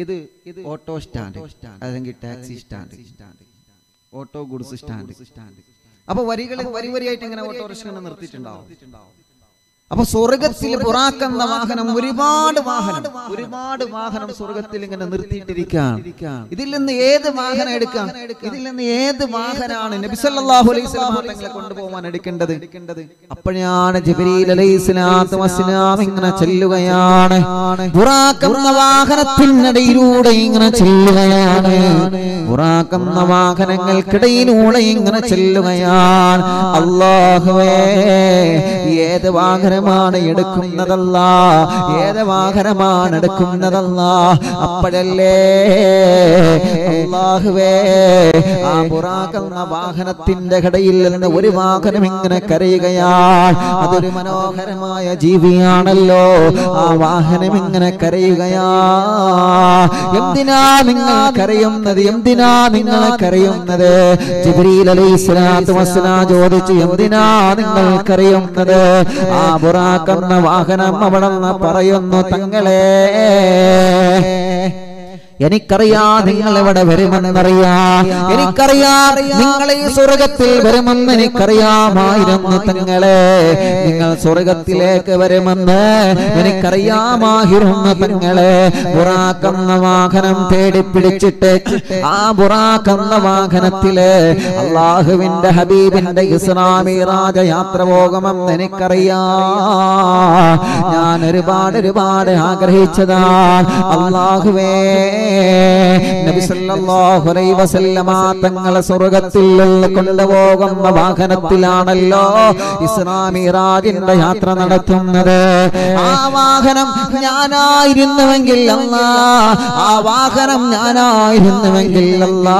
ഇത് ഇത് ഓട്ടോ സ്റ്റാൻഡ്. അല്ലെങ്കിൽ taxi stand. Auto goods stand. അപ്പൊ വരികൾ വരി വരിയായിട്ട് ഇങ്ങനെ ഓട്ടോറിക്ഷ നിർത്തിയിട്ടുണ്ടാവും. അപ്പൊ സ്വർഗത്തിൽ പുറാക്കുന്ന വാഹനം ഒരുപാട് വാഹനം ഒരുപാട് വാഹനം സ്വർഗത്തിൽ ഇങ്ങനെ നിർത്തിയിട്ടിരിക്കാം ഇതിൽ നിന്ന് ഏത് വാഹനം എടുക്കാം? ഇതിൽ നിന്ന് ഏത് വാഹനമാണ് നബിസല്ലാഹു അലൈഹി തങ്ങളെ കൊണ്ടുപോകാൻ എടുക്കേണ്ടത്? അപ്പോഴാണ് ജിബ്രീൽ അലൈഹി സ്വലാത്തു വസ്സലാം ഇങ്ങനെ ചെല്ലുകയാണ്. പുറാക്കുന്ന വാഹനത്തിനിടയിലൂടെ ഇങ്ങനെ ചെല്ലുകയാണ്. പുറാക്കുന്ന വാഹനങ്ങൾക്കിടയിലൂടെ ഇങ്ങനെ ചെല്ലുകയാണ്. അള്ളാഹുവേ ഏത് വാഹനമാണ് എടുക്കുന്നതല്ല? ഏത് വാഹനമാണ് എടുക്കുന്നതല്ല? അപ്പോഴല്ലേ? അള്ളാഹുവേ ആ പുറാക്കുന്ന വാഹനത്തിന്റെ കടയിൽ നിന്ന് ഒരു വാഹനം ഇങ്ങനെ കരയുകയാണ് അതൊരു മനോഹരമായ ജീവിയാണല്ലോ. ആ വാഹനം ഇങ്ങനെ കരയുകയാ എന്തിനാ നിങ്ങൾ കരയുന്നത്? എന്തിനാ നിങ്ങൾ കരയുന്നത്? ജിബ്രീൽ അലൈഹി സ്വലാത്തു വസ്സലാം ചോദിച്ചു എന്തിനാ നിങ്ങൾ കരയുന്നത്? ആ ബുറാക്കുന്ന വാഹനം അവിടെ പറയുന്നു തങ്ങളെ. എനിക്കറിയാ നിങ്ങൾ എവിടെ വരുമെന്നറിയാ. എനിക്കറിയാ നിങ്ങൾ ഈ സ്വർഗത്തിൽ വരുമെന്ന് എനിക്കറിയാമായിരുന്നു തങ്ങളെ നിങ്ങൾ സ്വർഗത്തിലേക്ക് വരുമെന്ന് എനിക്കറിയാമായിരുന്നു തങ്ങളെ. ബുറാക്കുന്ന വാഹനം തേടി പിടിച്ചിട്ട് ആ ബുറാക്കുന്ന വാഹനത്തിൽ അള്ളാഹുവിന്റെ ഹബീബിന്റെ ഇസ്ലാമി രാജയാത്ര പോകുമെന്ന് എനിക്കറിയാ. ഞാൻ ഒരുപാട് ഒരുപാട് ആഗ്രഹിച്ചതാ. അള്ളാഹുവേ നബി സല്ലല്ലാഹു അലൈഹി വസല്ലമ തങ്ങളെ സ്വർഗത്തിൽ കൊണ്ടുപോകുന്ന വാഹനത്തിലാണല്ലോ ഇസ്ലാമിറാജിന്റെ യാത്ര നടത്തുന്നത്. ആ വാഹനം ഞാനായിരുന്നുവെങ്കിൽ അല്ലാ. ആ വാഹനം ഞാനായിരുന്നുവെങ്കിൽ അല്ലാ.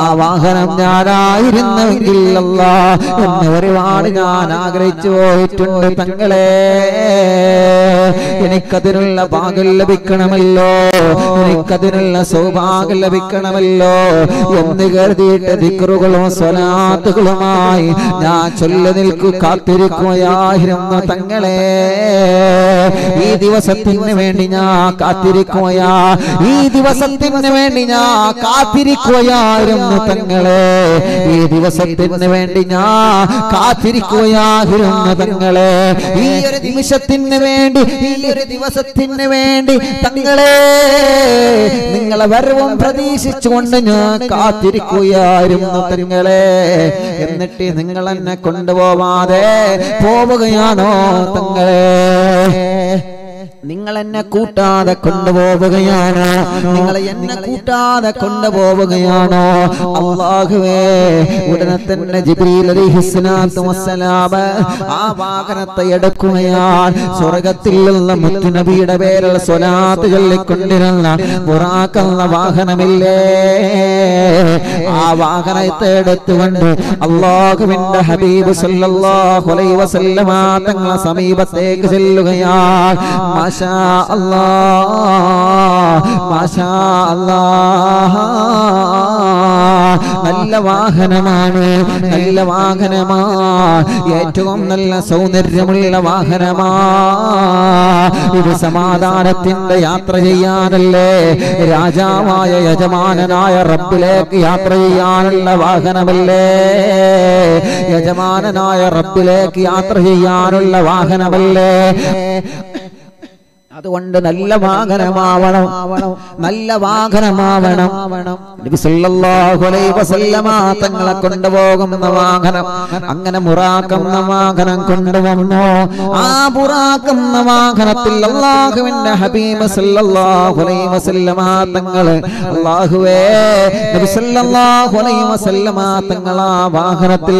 ആ വാഹനം ഞാനായിരുന്നുവെങ്കിൽ അല്ലാ. എന്ന് ഒരുപാട് ഞാൻ ആഗ്രഹിച്ചു പോയിട്ടുണ്ട് തങ്ങളെ. എനിക്കതിനുള്ള ഭാഗ്യം ലഭിക്കണമല്ലോ. എനിക്കതിനുള്ള സൗഭാഗ്യം ലഭിക്കണമല്ലോ. എന്ന് കരുതിയിട്ട് ദിക്റുകളും സ്വലാത്തുകളുമായി ഞാൻ ചൊല്ലു നിൽക്കു കാത്തിരിക്കുകയായിരുന്നു തങ്ങളെ. ഈ ദിവസത്തിന് വേണ്ടി ഞാൻ കാത്തിരിക്കുകയാ. ഈ ദിവസത്തിന് വേണ്ടി ഞാൻ കാത്തിരിക്കുകയായിരുന്നു തങ്ങളെ. ഈ ദിവസത്തിന് വേണ്ടി ഞാൻ കാത്തിരിക്കുകയായിരുന്നു തങ്ങളെ. ഈ ഒരു നിമിഷത്തിന് വേണ്ടി ഈ ഒരു ദിവസത്തിന് വേണ്ടി തങ്ങളെ. നിങ്ങളെ വരവും പ്രതീക്ഷിച്ചുകൊണ്ട് ഞാൻ കാത്തിരിക്കുകയായിരുന്നു തങ്ങളെ. എന്നിട്ട് നിങ്ങൾ എന്നെ കൊണ്ടുപോവാതെ പോവുകയാണോ തങ്ങളെ? നിങ്ങൾ എന്നെ കൂട്ടാതെ കൊണ്ടുപോവുകയാണ്. നിങ്ങൾ എന്നെ കൂട്ടാതെ കൊണ്ടുപോവുകയാണോ. അള്ളാഹുവേ ഉടനെ തന്നെ ജിബ്രീൽ അലൈഹിസ്സലാത്തു വസ്സലാം ആ വാഹനത്തെ എടുക്കുകയാണ്. സ്വർഗത്തിൽ നിന്ന് മുത്തുനബിയുടെ പേരിൽ സ്വലാത്ത് ചൊല്ലിക്കൊണ്ടിരുന്ന ബുറാക്കെന്ന വാഹനമില്ലേ? ആ വാഹനത്തെ എടുത്തുകൊണ്ട് അള്ളാഹുവിന്റെ ഹബീബ് സല്ലല്ലാഹു അലൈഹി വസല്ലമ തങ്ങളെ സമീപത്തേക്ക് ചെല്ലുകയാണ്. മാഷാ മാഷാ നല്ല വാഹനമാണ് നല്ല വാഹനമാ. ഏറ്റവും നല്ല സൗന്ദര്യമുള്ള വാഹനമാ. ഇത് സമാധാനത്തിന്റെ യാത്ര ചെയ്യാനല്ലേ രാജാവായ യജമാനനായ റബ്ബിലേക്ക് യാത്ര ചെയ്യാനുള്ള വാഹനമല്ലേ? യജമാനനായ റബ്ബിലേക്ക് യാത്ര ചെയ്യാനുള്ള വാഹനമല്ലേ? അതുകൊണ്ട് നല്ല വാഹനമാവണം. നല്ല വാഹനമാവണം. തങ്ങളെ കൊണ്ടുപോകുന്ന വാഹനം. അങ്ങനെ മുറാക്കുന്ന വാഹനം കൊണ്ടുവന്നു. ആ മുറാക്കുന്ന വാഹനത്തിൽ അള്ളാഹുവിന്റെ ഹബീബ് തങ്ങൾ ആ വാഹനത്തിൽ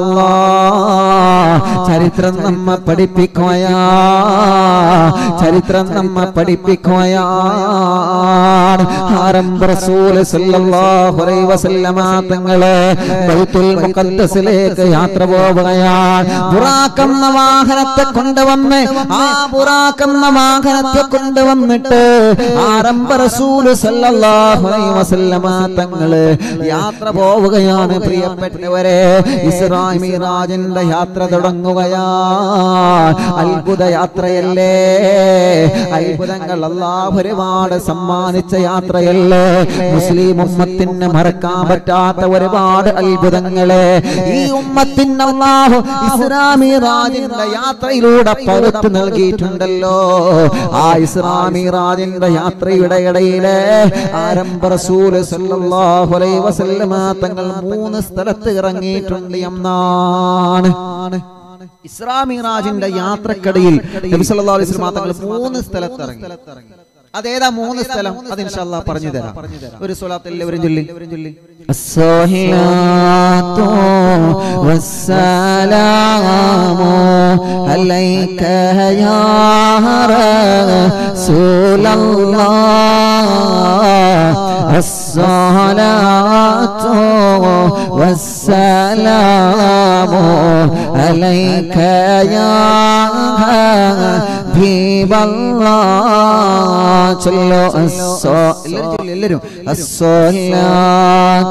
അല്ലാഹ് ചരിത്രം നമ്മ പഠിപ്പിക്കുകയാ. ചരിത്രം നമ്മ പഠിപ്പിക്കുകയാ വസല്ലമ തങ്ങളെ ബൈത്തുൽ മുഖദ്ദസിലേക്ക് യാത്ര പോവുകയാണ് ബുറാഖ് എന്ന വാഹനത്തെ കൊണ്ടുവന്ന് ആ ബുറാഖ് എന്ന വാഹനത്തെ കൊണ്ടുവന്നിട്ട് ആരംഭ വസല്ലമ തങ്ങൾ യാത്ര പോവുകയാണ് പ്രിയപ്പെട്ടവരെ ഇസ്രാമിറാജിന്റെ യാത്ര തുടങ്ങുകയാ അത്ഭുത യാത്രയല്ലേ അത്ഭുതങ്ങൾ അല്ലാഹു ഒരുപാട് സമ്മാനിച്ച യാത്രയല്ലേ? മുസ്ലിം ഉമ്മത്തിന് മറക്കാൻ പറ്റാത്ത ഒരുപാട് അത്ഭുതങ്ങളെ. ഈ ഉമ്മത്തിന് ഇസ്ലാമി റാജിന്റെ യാത്രയിലൂടെ പകർത്തു നൽകിയിട്ടുണ്ടല്ലോ. ആ ഇസ്ലാമി റാജിന്റെ യാത്രയുടെ ഇടയിലെ ആരംഭ റസൂൽ സല്ലല്ലാഹു അലൈഹി വസല്ലമ തങ്ങൾ മൂന്ന് സ്ഥലത്ത് ഇറങ്ങിയിട്ടുണ്ട് എന്നാണ്. ഇസ്രാമിറാജിന്റെ യാത്രക്കടയിൽ നബി സല്ലല്ലാഹു അലൈഹി തങ്ങൾ മൂന്ന് സ്ഥലത്ത് ഇറങ്ങി. അതേതാ മൂന്ന് സ്ഥലം? അത് ഇൻഷാല്ലാ പറഞ്ഞു തരാം ഒരു സ്വലാത്ത് ഒരു ചൊല്ലി الصلاة والسلام عليك يا رسول الله الصلاة والسلام عليك يا حبيب الله صلوا എല്ലാവരും الصلاة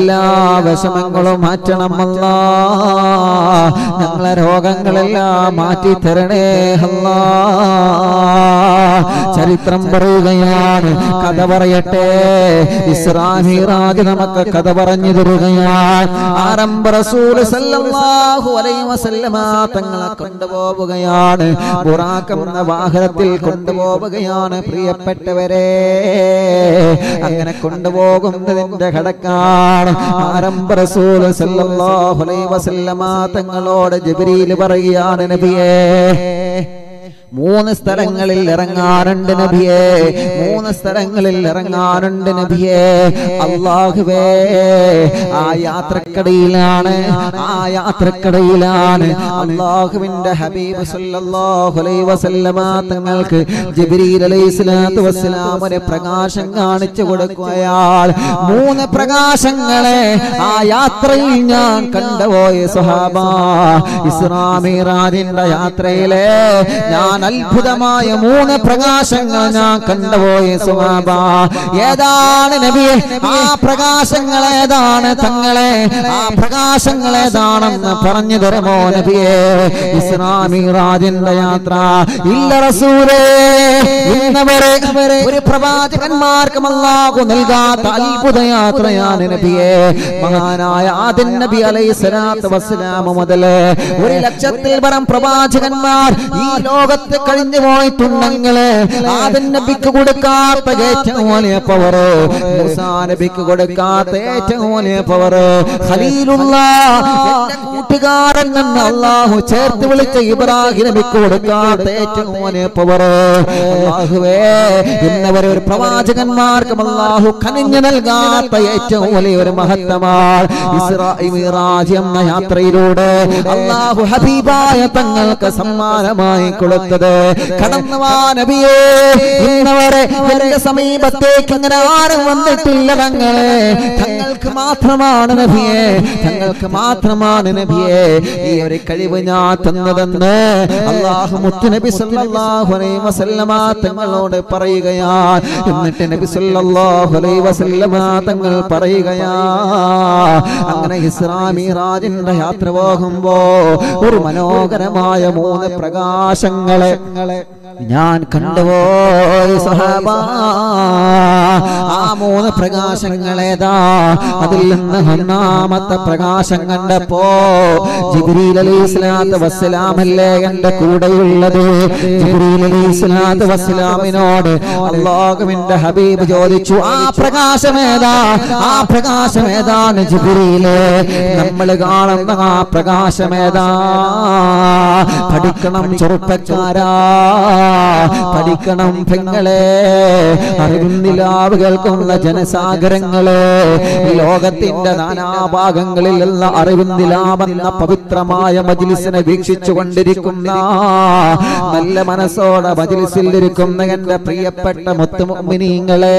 എല്ലാ വിഷമങ്ങളും മാറ്റണം അല്ലാ. ഞങ്ങളെ രോഗങ്ങളെല്ലാം മാറ്റി തരണേ അല്ലാ. ചരിത്രം പറയുകയാണ്. കഥ പറയട്ടെ. ഇസ്രാഹിറാജ് നമുക്ക് കഥ പറഞ്ഞു തരുകയാണ്. ആരംഭ റസൂൽ സല്ലല്ലാഹു അലൈഹി വസല്ലമ തങ്ങളെ കൊണ്ടുപോവുകയാണ്. ബുറാഖ് എന്ന വാഹനത്തിൽ കൊണ്ടുപോവുകയാണ്. പ്രിയപ്പെട്ടവരെ അങ്ങനെ കൊണ്ടുപോകുന്നതിന്റെ ഘടക്കാണ് ആരംഭ റസൂൽ സല്ലല്ലാഹു അലൈഹി വസല്ലമ തങ്ങളോട് ജിബ്രീൽ പറയുകയാണ് നബിയേ മൂന്ന് സ്ഥലങ്ങളിൽ ഇറങ്ങാറുണ്ട് നബിയെ. മൂന്ന് സ്ഥലങ്ങളിൽ ഇറങ്ങാറുണ്ട് നബിയെ. അള്ളാഹുവേ ആ യാത്രക്കടയിലാണ്. ആ യാത്രക്കടയിലാണ്. അള്ളാഹുവിന്റെ ഹബീബ് സല്ലല്ലാഹു അലൈഹി വസല്ലമ തങ്ങൾക്ക് ജിബ്രീൽ അലൈഹി സ്വലാത്തു വസ്സലാം ഒരു പ്രകാശം കാണിച്ചു കൊടുക്കുകയാൾ. മൂന്ന് പ്രകാശങ്ങളെ ആ യാത്രയിൽ ഞാൻ കണ്ടുപോയ സുഹാബ ഇസ്ലാമിറാദിന്റെ യാത്രയിലെ ഞാൻ അത്ഭുതമായ മൂന്ന് പ്രകാശങ്ങൾ ഞാൻ കണ്ടുപോയി സുഹാബ ഏതാണ് നബിയെ ആ പ്രകാശങ്ങൾ ഏതാണ് തങ്ങളെ? ആ പ്രകാശങ്ങൾ ഏതാണെന്ന് പറഞ്ഞു തരുമോ നബിയെ? ഇസ്ലാമി റാജിന്റെ യാത്ര ഇല്ല റസൂലേ ഇന്നവരെ ഒരു പ്രവാചകന്മാർക്കും അല്ലാഹു നൽകാത്ത അത്ഭുത യാത്രയാണ് നബിയെ. മഹാനായ ആദിൻ നബി അലൈഹി സ്വലാത്തു വസ്സലാം മുതൽ ഒരു ലക്ഷത്തിൽ പരം പ്രവാചകന്മാർ ഈ ലോകത്ത് കഴിഞ്ഞു പോയിട്ടുണ്ടെങ്കിൽ ആദിൻ നബിക്ക് കൊടുക്കാത്ത ഏറ്റവും വലിയ പവർ മൂസാ നബിക്ക് കൊടുക്കാത്ത ഏറ്റവും വലിയ പവർ ഖലീലുള്ള കൂട്ടുകാരൻ എന്ന് അള്ളാഹു ചേർത്ത് വിളിച്ച ഇബ്രാഹിം നബിക്ക് കൊടുക്കാത്ത ഏറ്റവും വലിയ പവർ അള്ളാഹുവേ ഇന്നവരെ ഒരു പ്രവാചകന്മാർക്കും അള്ളാഹു കനിഞ്ഞു നൽകാത്ത ഏറ്റവും വലിയ ഒരു മിറാജ് എന്ന യാത്രയിലൂടെ അള്ളാഹു ഹബീബായ തങ്ങൾക്ക് സമ്മാനമായി കൊടുത്തത് കടന്നു വാ നബിയേ ഇന്നവരെ എന്റെ സമീപത്തേക്ക് ഇങ്ങനെ ആരും വന്നിട്ടില്ല തങ്ങളെ. തങ്ങൾക്ക് മാത്രമാണ് നബിയെ തങ്ങൾക്ക് മാത്രമാണ് നബിയെ. ഈ ഒരു കഴിവ് ഞാൻ തന്നതെന്ന് അള്ളാഹു മുത്തുനബി സല്ലല്ലാഹു അലൈഹി വസല്ലമ തങ്ങളോട് പറയുകയാണ് എന്നിട്ട് നബി സല്ലല്ലാഹു അലൈഹി വസല്ലമ തങ്ങൾ പറയുകയാ അങ്ങനെ ഇസ്ലാമി രാജന്റെ യാത്ര പോകുമ്പോ ഒരു മനോഹരമായ മൂന്ന് പ്രകാശങ്ങളെ ഞാൻ കണ്ടുപോയി സഹാബ ആ മൂന്ന് പ്രകാശങ്ങളേതാ? അതിൽ നിന്ന് ഒന്നാമത്തെ പ്രകാശം കണ്ടപ്പോ ജിബ്രീൽ അലൈഹി സ്വലാത്തു വസ്സലാമല്ലേ എന്റെ കൂടെയുള്ളത്? ജിബ്രീൽ അലൈഹി സ്വലാത്തു വസ്സലാമിനോട് അള്ളാഹുവിന്റെ ഹബീബ് ചോദിച്ചു ആ പ്രകാശമേതാ? ആ പ്രകാശമേതാണ് ജിബ്രീലെ? നമ്മൾ കാണുന്ന ആ പ്രകാശമേതാ? പഠിക്കണം ചെറുപ്പക്കാരാ. പഠിക്കണം പെങ്ങളെ. അറിവിന്ദിലാവ് കേൾക്കുന്ന ജനസാഗരങ്ങളെ. ലോകത്തിന്റെ നാനാഭാഗങ്ങളിൽ നിന്ന് അറിവിന്ദിലാവെന്ന പവിത്രമായ മജിലിസിനെ വീക്ഷിച്ചു കൊണ്ടിരിക്കുന്ന നല്ല മനസ്സോടെ മജിലിസിൽ ഇരിക്കുന്ന എന്റെ പ്രിയപ്പെട്ട മുത്തുമിനിങ്ങളെ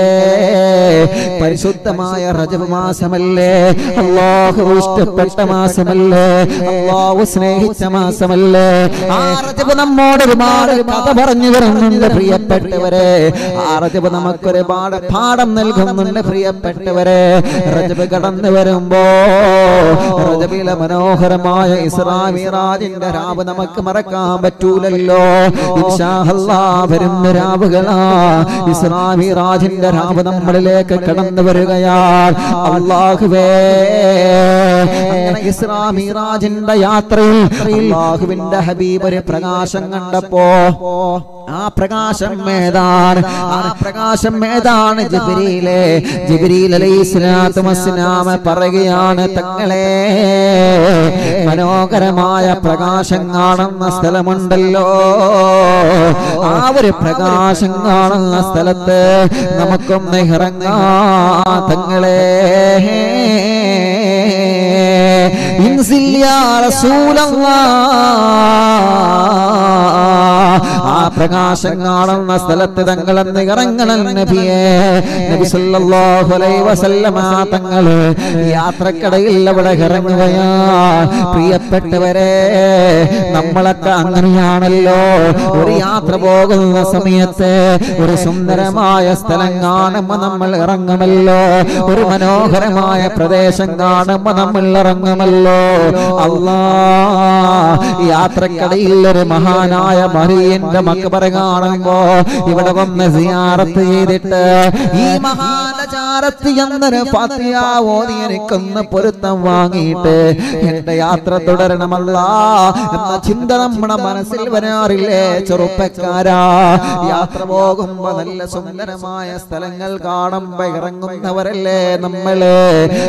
പരിശുദ്ധമായ റജബ് മാസമല്ലേ? അള്ളാഹു ഇഷ്ടപ്പെട്ട മാസമല്ലേ? അള്ളാഹു സ്നേഹിച്ച മാസമല്ലേ? ആ റജബ് നമ്മോട് ഒരുപാട് കഥ പറഞ്ഞു തരുന്നുണ്ട് പ്രിയപ്പെട്ടവരെ. ആ റജബ് നമുക്കൊരുപാട് പാഠം നൽകുന്നുണ്ട് പ്രിയപ്പെട്ടവരെ. റജബ് കടന്നു വരുമ്പോ റജബിലെ മനോഹരമായ ഇസ്രാമിറാജിന്റെ രാവ് നമുക്ക് മറക്കാൻ പറ്റൂലല്ലോ. വരുന്ന രാവുകളാ. ഇസ്രാമിറാജിന്റെ രാവ് നമ്മളിലേക്ക് കടന്നു വരികയാൽ അള്ളാഹുവേ അങ്ങനെ ഇസ്രാമിറാജിന്റെ യാത്രയിൽ അള്ളാഹുവിന്റെ ഹബീബ് ഒരു പ്രകാശം കണ്ടപ്പോ ആ പ്രകാശം ഏതാണ് ആ പ്രകാശം ഏതാണ് ജിബിരിയിലെ ജിബ്രീൽ അലൈസ്ലാത്തുമസ്ലാമ പറയുകയാണ് തങ്ങളെ മനോഹരമായ പ്രകാശം കാണുന്ന സ്ഥലമുണ്ടല്ലോ. ആ ഒരു പ്രകാശം കാണുന്ന സ്ഥലത്ത് നമുക്കൊന്ന് ഇറങ്ങാ. തങ്ങളെ ഇൻസിൽ യാ റസൂലല്ലാഹ് ആ പ്രകാശം കാണുന്ന സ്ഥലത്ത് തങ്ങളെന്ന് ഇറങ്ങണം നബിയെ. നബി സല്ലല്ലാഹു അലൈഹി വസല്ലമ തങ്ങൾ അവിടെ ഇറങ്ങുകയാ. പ്രിയപ്പെട്ടവരെ നമ്മളൊക്കെ അങ്ങനെയാണല്ലോ. ഒരു യാത്ര പോകുന്ന സമയത്ത് ഒരു സുന്ദരമായ സ്ഥലം കാണുമ്പോ നമ്മൾ ഇറങ്ങുമല്ലോ ഒരു മനോഹരമായ പ്രദേശം കാണുമ്പോ നമ്മൾ ഇറങ്ങുമല്ലോ അല്ലാ യാത്രക്കടയിൽ ഒരു മഹാനായ മറിയന്റെ മക്ബറ കാണുമ്പോ ഇവിടെ വന്ന് സിയാറത്ത് ചെയ്തിട്ട് ഈ മഹാനചാരത്ത് എന്നൊരു ഫാത്തിഹ ഓതി എനിക്കൊന്ന് പൊരുത്തം വാങ്ങിയിട്ട് എന്റെ യാത്ര തുടരണമല്ല എന്ന ചിന്ത നമ്മുടെ മനസ്സിൽ വരാറില്ലേ ചെറുപ്പക്കാരാ? യാത്ര പോകുമ്പോ നല്ല സുന്ദരമായ സ്ഥലങ്ങൾ കാണുമ്പോ ഇറങ്ങുന്നവരല്ലേ നമ്മൾ?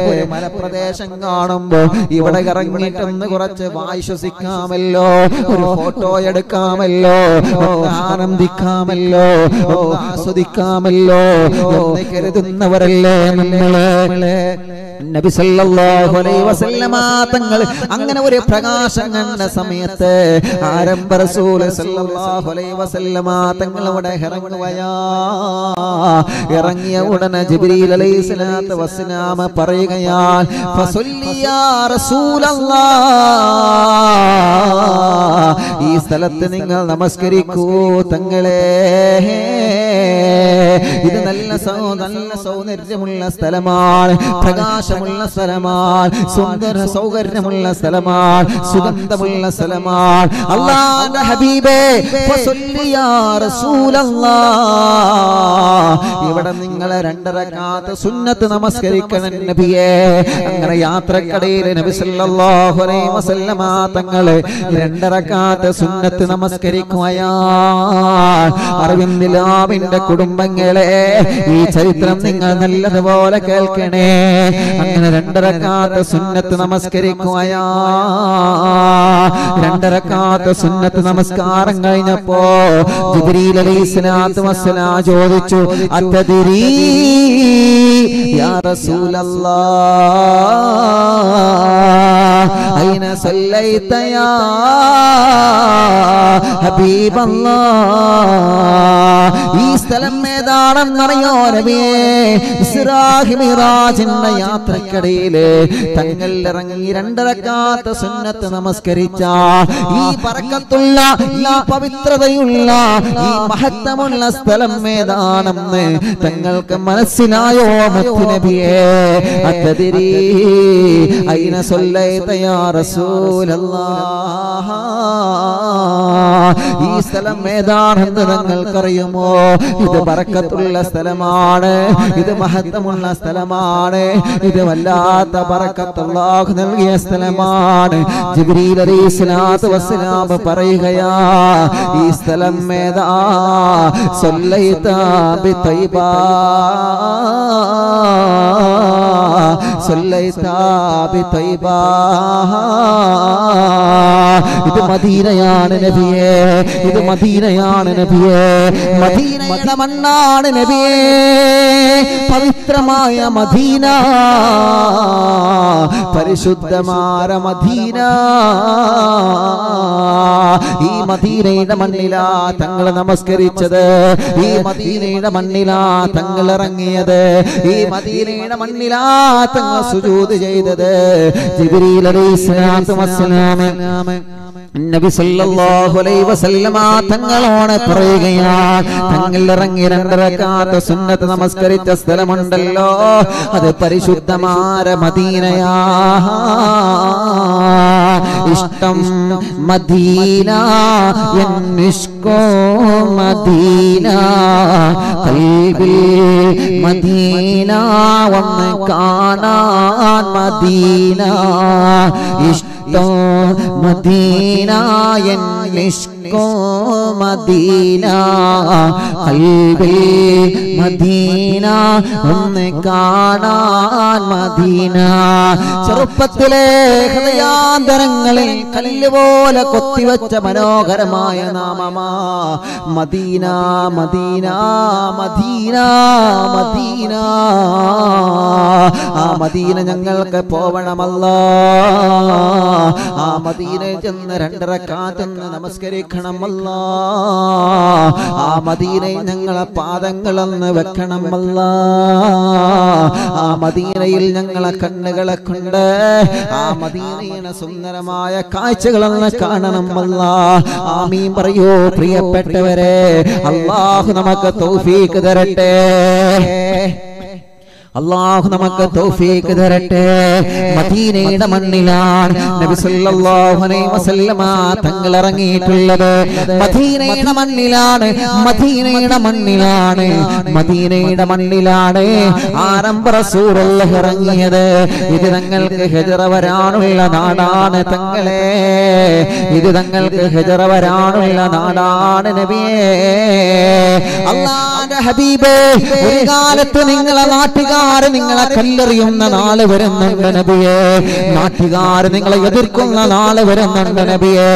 ഒരു മലപ്രദേശം കാണുമ്പോ ഇവിടെ ഇറങ്ങിയിട്ടൊന്ന് കുറച്ച് വായിശ്വസിക്കാമല്ലോ ഒരു ഫോട്ടോ എടുക്കാമല്ലോ ആനന്ദിക്കാമല്ലോ ആസ്വദിക്കാമല്ലോ. എന്ന് കരുതുന്നവരല്ലേ നമ്മൾ നബി സല്ലല്ലാഹു അലൈഹി വസല്ലമ തങ്ങൾ അങ്ങനെ ഒരു പ്രകാശം കണ്ട സമയത്ത് ആരംഭ റസൂൽ സല്ലല്ലാഹു അലൈഹി വസല്ലമ തങ്ങൾ അവിടെ ഇറങ്ങുകയാ. ഇറങ്ങിയ ഉടനെ ജിബ്രീൽ അലൈഹി സ്വലാത്തു വസ്സലാമ പറയുകയാൽ ഫസല്ലി യാ റസൂലല്ലാഹ് ഈ സ്ഥലത്ത് നിങ്ങൾ നമസ്കരിക്കൂ തങ്ങളെ. ഇത് നല്ല സൗ- നല്ല സൗന്ദര്യമുള്ള സ്ഥലമാണ്. പ്രകാശമുള്ള സ്ഥലമാണ്. സുന്ദര സൗകര്യമുള്ള സ്ഥലമാണ്. സുഗന്ധമുള്ള സ്ഥലമാണ്. അള്ളാന്റെ ഹബീബേ. ഇവിടെ നിങ്ങളെ രണ്ടരക്കാത്ത സുന്നത്ത് നമസ്കരിക്കണം നബിയെ. അങ്ങനെ യാത്രക്കടയിൽ നബി സല്ലല്ലാഹു അലൈഹി വസല്ലമ തങ്ങൾ രണ്ടരക്കാത്ത സുന്നത്ത് നമസ്കരിക്കുകയാ അറിവിന്ദിലാവിന്റെ കുടുംബങ്ങളെ ഈ ചരിത്രം നിങ്ങൾ നല്ലതുപോലെ കേൾക്കണേ. അങ്ങനെ രണ്ടരക്കാത്ത സുന്നത്ത് നമസ്കരിക്കുകയാ രണ്ടരക്കാത്ത സുന്നത്ത് നമസ്കാരം കഴിഞ്ഞപ്പോ ജിബ്രീൽ വസ്സലാം ചോദിച്ചു അത്തതിരീ യാ റസൂലല്ലാഹ് അയിന സല്ലൈത യാ ഹബീബല്ലാഹ് ഈ സ്ഥലം ഏതാണെന്നറിയോ നബിയേ മിറാജിന്റെ യാത്രക്കിടയിൽ തങ്ങൾ ഇറങ്ങി രണ്ടരക്കാത്ത സുന്നത്ത് നമസ്കരിച്ച ഈ പറക്കത്തുള്ള ഈ പവിത്രതയുള്ള ഈ മഹത്വമുള്ള സ്ഥലം ഏതാണെന്ന് തങ്ങൾക്ക് മനസ്സിലായോ മുത്തുനബിയെ അത്തതിരി അയിന സൊല്ലൈത തയ്യാറസൂലല്ലാ ഈ സ്ഥലം ഏതാണെന്ന് നിങ്ങൾക്കറിയുമോ? ഇത് പറക്കത്തുള്ള സ്ഥലമാണ്. ഇത് മഹത്വമുള്ള സ്ഥലമാണ്. ഇത് വല്ലാത്ത പറക്കത്തുള്ള നൽകിയ സ്ഥലമാണ്. ജിബ്രീൽ അലൈഹിസ്സലാത്തു പറയുകയാ ഈ സ്ഥലം ഏതാ? സല്ലൈത ബിതൈബ. സല്ലൈത ബിതൈബ. ഇത് മദീനയാണ് നബിയേ. ഇത് മദീനയാണ് നബിയേ. മദീനയുടെ മണ്ണാണ് നബിയേ. പവിത്രമായ മദീന. പരിശുദ്ധമായ മദീന. ഈ മദീനയുടെ മണ്ണിലാ തങ്ങൾ നമസ്കരിച്ചത്. ഈ മദീനയുടെ മണ്ണിലാ തങ്ങൾ ഇറങ്ങിയത്. ഈ മദീനയുടെ മണ്ണിലാ തങ്ങൾ സുജൂത് ചെയ്തത്. ജിബ്രീൽ അലൈഹിസ്സലാത്തു വസ്സലാം നബി സല്ലല്ലാഹു അലൈഹി വസല്ലമ തങ്ങളോട് പറയുകയാണ് തങ്ങൾ ഇറങ്ങി രണ്ടരക്കാത്ത സുന്നത്ത് നമസ്കരിച്ച സ്ഥലമുണ്ടല്ലോ അത് പരിശുദ്ധമായ മദീനയാ. ഇഷ്ടം മദീന എന്നിഷ്കോ മദീന കൽബിൽ മദീന ഒന്ന് കാണാൻ മദീന. ഇഷ്ടം മദീന മദീന മദീന ഒന്ന് കാണാൻ മദീന. ചെറുപ്പത്തിലെ ഹൃദയാന്തരങ്ങളിൽ കല്ലുപോലെ കൊത്തിവച്ച മനോഹരമായ നാമമാ മദീന മദീന മദീന മദീന. ആ മദീന ഞങ്ങൾക്ക് പോവണമല്ല. ആ മദീന ചെന്ന് രണ്ടര കാറ്റെന്ന് നമസ്കരിക്കണമല്ല ആ മദീനയിൽ ഞങ്ങളെ പാദങ്ങളെന്ന് വെക്കണമല്ല ആ മദീനയിൽ ഞങ്ങളെ കണ്ണുകളെ കൊണ്ട് ആ മദീനയുടെ സുന്ദരമായ കാഴ്ചകളെന്ന് കാണണമല്ല ആമീൻ പറയൂ പ്രിയപ്പെട്ടവരെ. അള്ളാഹു നമുക്ക് തൗഫീക്ക് തരട്ടെ. അള്ളാഹു നമുക്ക് തോഫീക്ക് തരട്ടെ. മദീനയുടെ മണ്ണിലാണ് നബി സല്ലല്ലാഹു അലൈഹി വസല്ലമ തങ്ങൾ ഇറങ്ങിയിട്ടുള്ളത് മദീനയുടെ മണ്ണിലാണ് മദീനയുടെ മണ്ണിലാണ് മദീനയുടെ മണ്ണിലാണ് ആരംഭ റസൂലുള്ളാഹി ഇറങ്ങിയത്. ഇത് തങ്ങൾക്ക് ഹിജ്റ വരാനുള്ള നാടാണ് തങ്ങളെ. ഇത് തങ്ങൾക്ക് ഹിജ്റ വരാനുള്ള നാടാണ് നബിയേ. അള്ളാഹുവിന്റെ ഹബീബേ ഒരു കാലത്ത് നിങ്ങളെ നാട്ടുകാർ നിങ്ങളെ കല്ലെറിയുന്ന നാൾ വരുന്നുണ്ട് നബിയെ നാട്ടുകാര് നിങ്ങളെ എതിർക്കുന്ന നാൾ വരുന്നുണ്ട് നബിയെ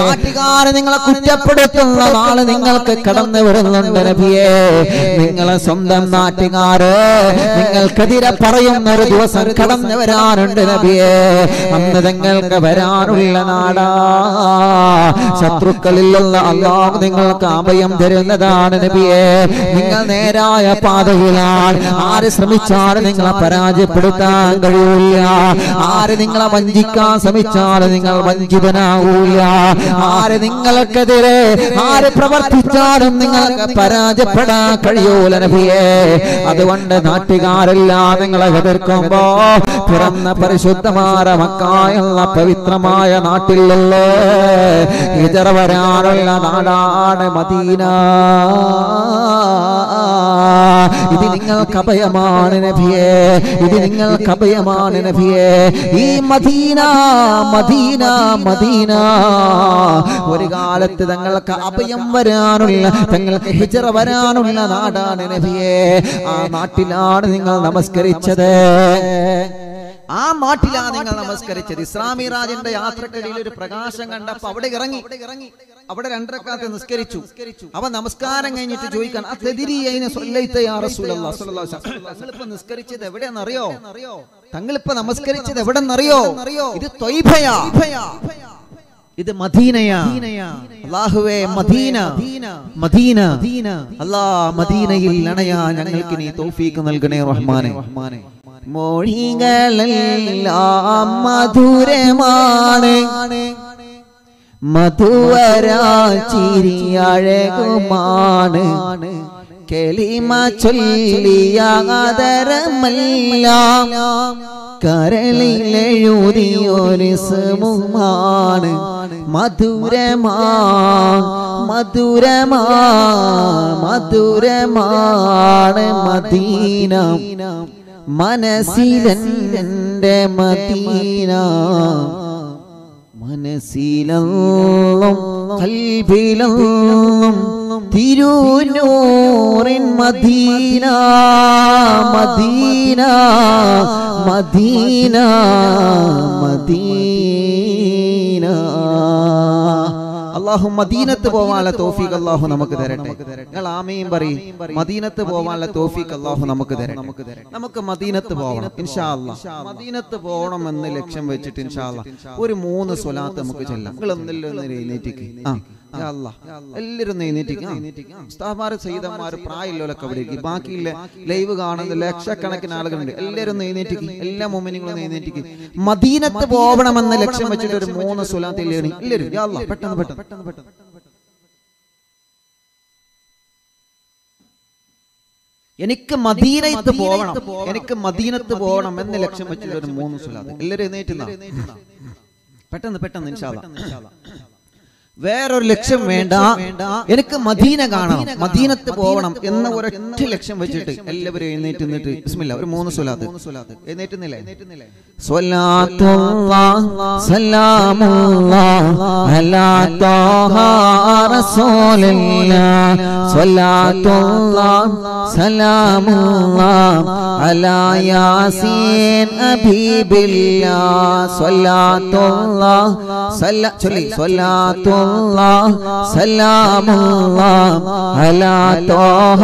നാട്ടുകാര് നിങ്ങളെ കുറ്റപ്പെടുത്തുന്ന നാൾ നിങ്ങൾക്ക് കടന്നു വരുന്നുണ്ട് നബിയെ നിങ്ങളെ സ്വന്തം നാട്ടുകാര് നിങ്ങൾക്കെതിരെ പറയുന്ന ഒരു ദിവസം കടന്നു വരാനുണ്ട് നബിയെ. അന്ന് നിങ്ങൾക്ക് വരാനുള്ള നാടാ. ശത്രുക്കളിലുള്ള അള്ളാഹ് നിങ്ങൾക്ക് അഭയം തരുന്നതാണ് നബിയെ. നിങ്ങൾ നേരായ പാതയിലാണ്. ആര് ശ്രമിച്ചാലും നിങ്ങളെ പരാജയപ്പെടുത്താൻ കഴിയൂല. ആര് നിങ്ങളെ വഞ്ചിക്കാൻ ശ്രമിച്ചാലും നിങ്ങൾ വഞ്ചിതനാവൂല. ആര് നിങ്ങൾക്കെതിരെ ആര് പ്രവർത്തിച്ചാലും നിങ്ങൾക്ക് പരാജയപ്പെടാൻ കഴിയൂല നബിയേ. അതുകൊണ്ട് നാട്ടുകാരെല്ലാം നിങ്ങളെ എതിർക്കുമ്പോ പിറന്ന പരിശുദ്ധമായ മക്കായുള്ള പവിത്രമായ നാട്ടിലല്ലേ? ഇതറ വരാനുള്ള നാടാണ് മദീന. ഇത് നിങ്ങൾക്ക് അഭയമാണ് നബിയേ. ഇത് നിങ്ങൾക്ക് അഭയമാണ് നബിയേ. ഈ മദീന മദീന മദീന. ഒരു കാലത്ത് തങ്ങൾക്ക് അഭയം വരാനുള്ള തങ്ങൾക്ക് ഹിജറ വരാനുള്ള നാടാണ് നബിയേ. ആ നാട്ടിലാണ് നിങ്ങൾ നമസ്കരിച്ചത്. ആ മാട്ടിലാണ് നിങ്ങൾ നമസ്കരിച്ചത്. ഇസ്ലാമി രാജന്റെ യാത്രക്കിടയിൽ ഒരു പ്രകാശം കണ്ടപ്പോ അവിടെ ഇറങ്ങി. അവിടെ രണ്ടരക്കാലത്ത് നിസ്കരിച്ചു. അവ നമസ്കാരം കഴിഞ്ഞിട്ട് ചോദിക്കാൻ ആ. തങ്ങളിപ്പോ നിസ്കരിച്ചത് എവിടെയെന്നറിയോ തങ്ങളിപ്പോ നമസ്കരിച്ചത് എവിടെന്നറിയോ ഇത് തൊയ്ഭയാ ഇത് മദീനയാ. അല്ലാഹുവേ മദീന. മദീന. അല്ലാ മദീനയിൽ അണയാ ഞങ്ങൾക്ക് നീ തോഫീക്ക് നൽകണേ റഹ്മാനെ. മൊഴികളെല്ലാം മധുരമാണ്. മധുവരാ ചിരിയഴകുമാണ് കെളിമ ചൊല്ലിയാതരമല്ല കരളിലെഴുതിയൊരു മധുരമാ മധുരമാ മധുരമാണ് മദീന. മനസ്സിലെന്റെ മദീന. മനസ്സിലും കൽബിലും തിരുനൂറിൻ മദീന. Medina Medina Medina. അള്ളാഹു മദീനത്ത് പോവാനുള്ള തോഫീഖ് അള്ളാഹു നമുക്ക് തരട്ടെ. നിങ്ങൾ ആമയും പറയും. മദീനത്ത് പോവാനുള്ള തോഫീഖ് അള്ളാഹു നമുക്ക് തരട്ടെ. നമുക്ക് മദീനത്ത് പോകണം ഇൻഷാ മദീനത്ത് പോകണം എന്ന് ലക്ഷ്യം വെച്ചിട്ട് ഇൻഷാ ഒരു മൂന്ന് സ്വലാത്ത് നമുക്ക് ചെല്ലാം. നിങ്ങൾ ഒന്നിലും ഒന്ന് എഴുന്നേറ്റിക്ക് ആ. എല്ലാവരും ഉസ്താദ്മാര് സയ്യിദന്മാര് പ്രായമുള്ളവരൊക്കെ അവിടെ ബാക്കിയില്ല? ലൈവ് കാണുന്ന ലക്ഷക്കണക്കിന് ആളുകളുണ്ട്. എല്ലാവരും ഒന്ന് എല്ലാ മൊമെന്റുകളും ഒന്ന് എഴുന്നേറ്റിക്ക് മദീനത്ത് പോകണമെന്ന് ലക്ഷ്യം വെച്ചിട്ട് ഒരു മൂന്ന് സ്വലാത്ത് എല്ലാവരും പെട്ടെന്ന് പെട്ടെന്ന് പെട്ടെന്ന് പെട്ടെന്ന് എനിക്ക് മദീനത്ത് പോകണം എനിക്ക് മദീനത്ത് പോകണം എന്ന് ലക്ഷ്യം വെച്ചിട്ട് ഒരു മൂന്ന് സ്വലാത്ത് എല്ലാരും എഴുന്നേറ്റുന്ന പെട്ടെന്ന് പെട്ടെന്ന് ഇൻഷാ അല്ലാ. വേറൊരു ലക്ഷ്യം വേണ്ട. എനിക്ക് മദീന കാണണം. മദീനത്ത് പോകണം എന്ന ഒരൊറ്റ ലക്ഷ്യം വെച്ചിട്ട് എല്ലാവരും എഴുന്നേറ്റ് നിന്നിട്ട് ബിസ്മില്ല ഒരു മൂന്ന് സ്വലാത്ത്. എഴുന്നേറ്റുന്നില്ലേ? അലാ الله على طه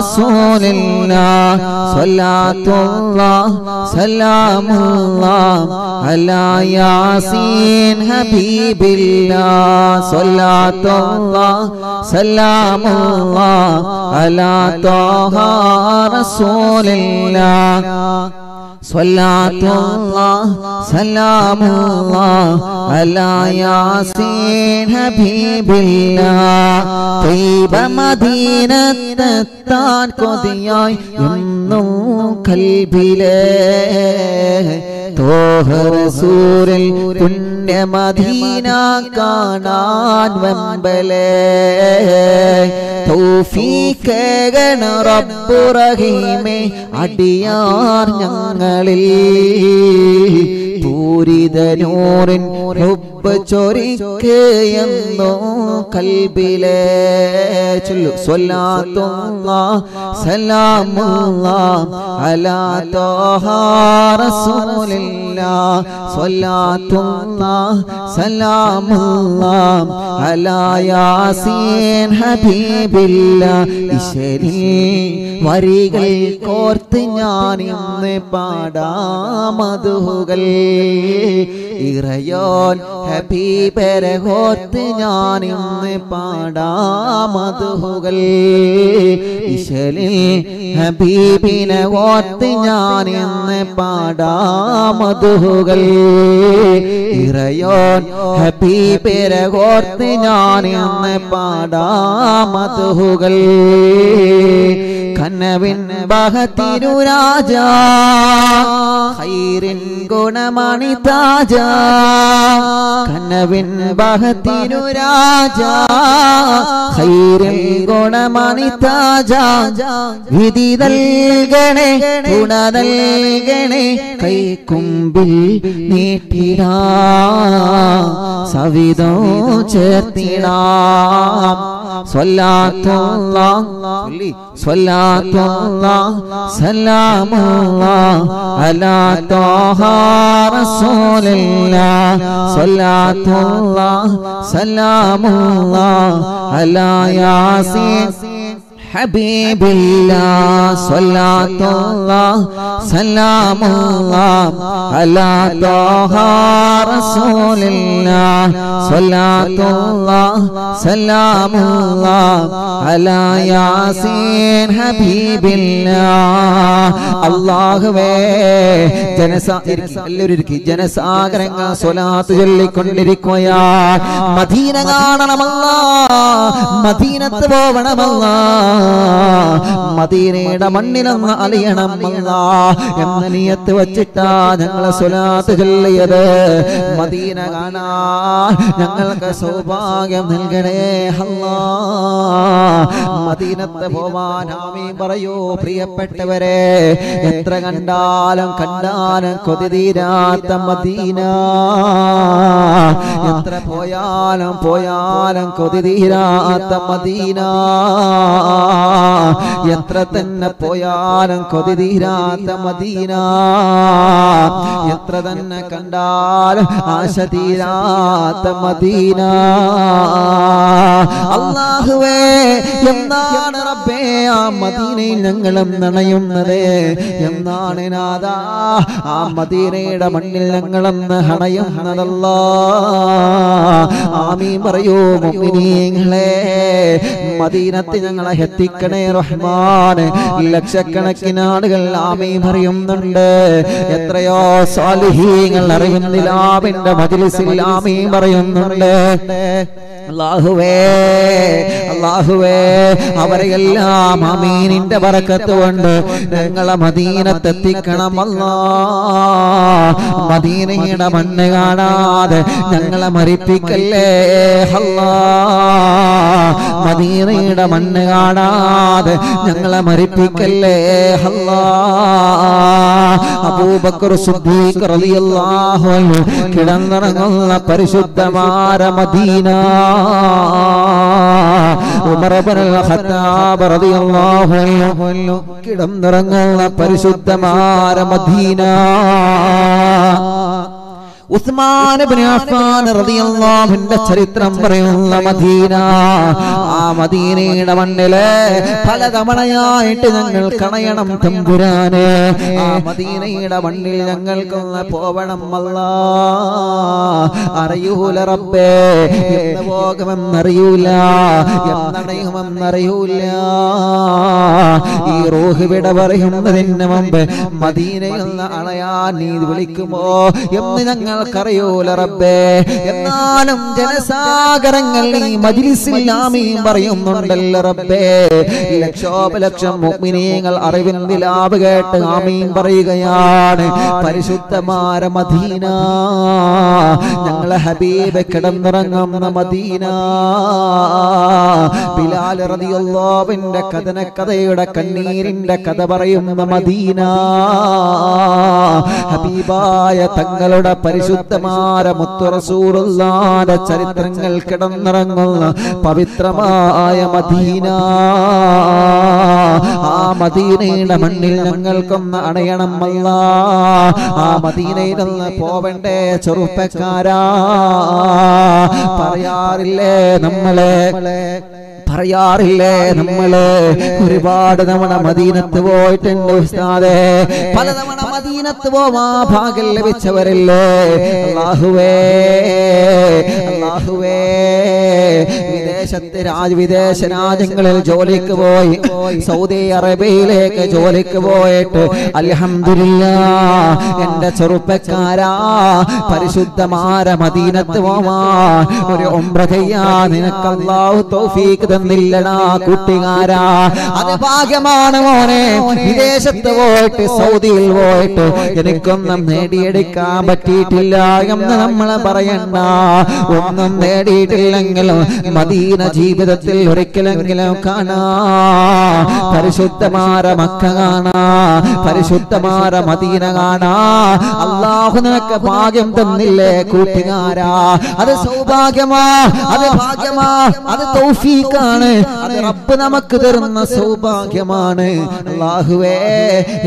സലാമുല്ലാ الله യാസീൻ الله سلام الله على ياسين حبيب الله ത്വാഹ الله سلام الله على طه رسول സ്വലാത്തുല്ലാ സലാമുല്ലാ അലാ ത്വാഹ റസൂലില്ലാ صلاة الله سلام الله على ياسين حبيب الله طيب മദീനത്തെത്താൻ കൊതിയായി എന്നും കൽബിലേ തോഹറസൂരിൽ പുണ്യ മദീന കാണാൻ വെമ്പലേ. തൗഫീഖേകണ റബ്ബു റഹീമേ അടിയാർ ഞങ്ങളിൽ. പൂരിതനൂറിൻ ഹുബ്ബ് ചൊരിക്കയെന്നോ കൽബിലെ ചൊല്ലു. സ്വലാത്തുല്ലാ സലാമുള്ള അലാ ത്വാഹ സലാമുള്ള അലായാസീൻ ഹബീബില്ല അലാ യാസീൻ ഹബീബില്ല ഇശരി വരികൾ കോർത്ത് ഞാൻ ഇന്ന് പാടാമതുകൾ ഇറയോൻ ഹബീബരെ കോർത്ത് ഞാൻ ഇന്ന് പാടാമതുകൾ ഇശലിൽ ഹബീബിനെ ഓർത്ത് ഞാൻ ഇന്ന് പാടാമതുകൾ ഇറയോൻ ഹബീബരെ ഓർത്ത് ഞാൻ ഇന്ന് പാടാമതുകൾ കനവിൻ ബഹത്തിരു രാജ ഖൈറിൻ ഗുണമണി താജ കനവിൻ ബഹത്തിരു രാജ ഖൈറിൻ ഗുണമണി താജ വിധി നൽകണേ ഗുണ നൽകണേ കൈക്കുമ്പിൽ നീട്ടിടാ സവിതോ ചേർത്തിടാം. സലാമുള്ള അലാ ത്വാഹ റസൂലില്ല സ്വല്ലാത്തുള്ള സലാമുള്ള അലാ യാസീൻ. حبيب الله صلاة الله سلام الله على طه رسول الله صلاة الله سلام الله على ياسين حبيب الله അള്ളാഹുവേ ജനസാ ഇരിക്ക്, എല്ലാവരും ഇരിക്ക്. ജനസാഗരങ്ങൾ സ്വലാത്ത് ചൊല്ലിക്കൊണ്ടിരിക്കുകയാ മദീന കാണണമല്ല മദീനത്ത് പോവണമല്ല മദീനയുടെ മണ്ണിലൊന്ന് അലിയണം എന്ന നിയത്ത് വച്ചിട്ടാ ഞങ്ങളെ സുലാത്ത് ചൊല്ലിയത്. മദീന കാണാ ഞങ്ങൾക്ക് സൗഭാഗ്യം നൽകണേ അല്ലാ. മദീനത്ത് പോവാൻ ആമീൻ പറയൂ പ്രിയപ്പെട്ടവരെ. എത്ര കണ്ടാലും കണ്ടാലും കൊതി തീരാത്ത മദീന. എത്ര പോയാലും പോയാലും കൊതി തീരാത്ത മദീന. എത്ര തന്നെ പോയാലും കൊതി തീരാത്ത മദീന. എത്ര തന്നെ കണ്ടാലും ആശ തീരാത്ത മദീന. അള്ളാഹുവേ എന്നാണ് റബ്ബേ ആ മദീനയിൽ ഞങ്ങളും നണയുന്നത് എന്നാണ് നാദാ ആ മദീനയുടെ മണ്ണിൽ ഞങ്ങളെന്ന് ഹണയുന്നതല്ല ആമീ പറയൂ മുഅ്മിനീങ്ങളെ. മദീനത്ത് ഞങ്ങളെ എത്തിക്കണേ റഹ്മാൻ. ലക്ഷക്കണക്കിന് ആളുകൾ ആമീ പറയുന്നുണ്ട്. എത്രയോ സാലിഹീങ്ങൾ ആമിന്റെ മജിലിസിൽ ആമീ പറയുന്നുണ്ട്. അല്ലാഹുവേ അല്ലാഹുവേ അവരെയെല്ലാം അമീനിന്റെ വറക്കത്ത് കൊണ്ട് ഞങ്ങളെ മദീനത്തെത്തിക്കണം അല്ലാ മദീനയുടെ മണ്ണ് കാണാതെ ഞങ്ങളെ മരിപ്പിക്കല്ലേ? അല്ലാ. മദീനയുടെ മണ്ണ് കാണാതെ ഞങ്ങളെ മരിപ്പിക്കല്ലേ? അല്ലാ. അബൂബക്കർ സിദ്ദീഖ് റളിയല്ലാഹു അൻഹു കിടന്നിറങ്ങുന്ന പരിശുദ്ധമായ മദീന. ഉമർ ഇബ്നുൽ ഖത്താബ് റളിയല്ലാഹു അൻഹു കിടന്നിറങ്ങുന്ന പരിശുദ്ധമായ മദീന. റളിയല്ലാഹുവിന്റെ ചരിത്രം പറയുന്ന മദീന. ആ മദീനയുടെ മണ്ണിൽ പലതവണയായിട്ട് ഞങ്ങൾ കണയണം തമ്പുരാനെ. ആ മദീനയുടെ മണ്ണിൽ ഞങ്ങൾക്കൊന്ന് പോവണം അല്ലാ. അറിയൂല റബ്ബേ എന്ന് പോകുമെന്നറിയൂല എന്നടയുമെന്നറിയൂല. ഈ റൂഹ് വിട പറയുന്നതിന് മുമ്പ് മദീനയിൽ അളയാ നീ വിളിക്കുമോ എന്ന് ഞങ്ങൾക്കറിയൂല റബ്ബേ. എന്നാലും ജനസാഗരങ്ങൾ ഈ മജിലിസിൽ ആമീൻ പറയുന്നുണ്ടല്ലോ റബ്ബേ. ലക്ഷോപലക്ഷം മുഅ്മിനീങ്ങൾ അറിവിൻ നിലാവ് കേട്ട് ആമീൻ പറയുകയാണ്. പരിശുദ്ധമാര മദീന. ഞങ്ങളെ ഹബീബ് കിടന്നിറങ്ങുന്ന മദീന. ബിലാൽ റളിയല്ലാഹുവിന്റെ കഥന കഥയുടെ കണ്ണീരിന്റെ കഥ പറയുന്ന മദീന. ഹബീബായ തങ്ങളുടെ പരിശുദ്ധമായ മുത്തുറസൂറുള്ള ചരിത്രങ്ങൾ കിടന്നിറങ്ങുന്ന. പവിത്രമായ മദീന. ആ മദീനയുടെ മണ്ണിൽ ഞങ്ങൾക്കൊന്ന് അണയണം അല്ല. ആ മദീനയിൽ നിന്ന് പോവണ്ടേ ചെറുപ്പക്കാരാ. പറയാറില്ലേ നമ്മളെ? പറയാറില്ലേ? നമ്മൾ ഒരുപാട് തവണ മദീനത്ത് പോയിട്ടുണ്ട് ഉസ്താദേ. പല തവണ മദീനത്ത് പോവാ ഭാഗ്യം ലഭിച്ചവരില്ലേ? അള്ളാഹുവേ അള്ളാഹുവേ വിദേശത്ത് രാജ് വിദേശ രാജ്യങ്ങളിൽ ജോലിക്ക് പോയി. സൗദി അറേബ്യയിലേക്ക് ജോലിക്ക് പോയിട്ട് അലഹമില്ല എന്റെ ചെറുപ്പക്കാരാ പരിശുദ്ധമാര മദീനത്ത് പോവാ. ഒരു ഒമ്ര ചെയ്യാ. നിനക്ക് അള്ളാഹു തന്നില്ലടാ കുട്ടികാരാ. അത് ഭാഗ്യമാണ് മോനെ. വിദേശത്ത് പോയിട്ട് സൗദിയിൽ പോയിട്ട് എനിക്കൊന്നും നേടിയെടുക്കാൻ പറ്റിയിട്ടില്ല എന്ന് നമ്മൾ പറയണ്ട. ഒന്നും നേടിയിട്ടില്ലെങ്കിലും മദീന ജീവിതത്തിൽ ഒരിക്കലെങ്കിലും കാണാ. പരിശുദ്ധമാര മക്ക കാണാ. പരിശുദ്ധമാര മദീന കാണാ. അള്ളാഹു നിനക്ക് ഭാഗ്യം തന്നില്ലേ കൂട്ടുകാരാ. അത് സൗഭാഗ്യമാ. അത് ഭാഗ്യമാ. അത് അത് റബ്ബ് നമുക്ക് തരുന്ന സൗഭാഗ്യമാണ്. അള്ളാഹുവേ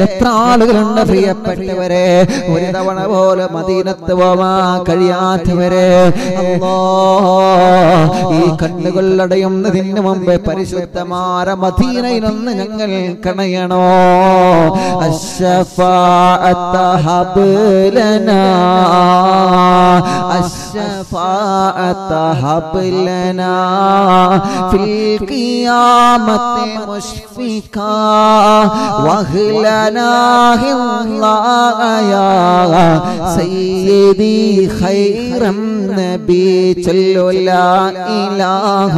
എത്ര ആളുകളുണ്ട് പ്രിയപ്പെട്ടവരെ. ഒരു തവണ പോലെ മദീനത്ത് പോവാൻ കഴിയാത്തവരെ. ഈ കണ്ണുകളടയുന്നതിന് മുമ്പേ പരിശുദ്ധമാര മദീനയിലൊന്ന് ഞങ്ങൾ കണയണോ? അശ്ശഫാഅത്ത ഹബ്ലനാ അശ്ശഫാഅത്ത ഹബ്ലനാ ഫിൽ ഖിയാമത്തി മുഷ്ഫികാ വഹ്ലനാ ഹില്ലായ സയ്യിദി ഖൈറം നബി ചൊല്ലു ലാ ഇലാഹ.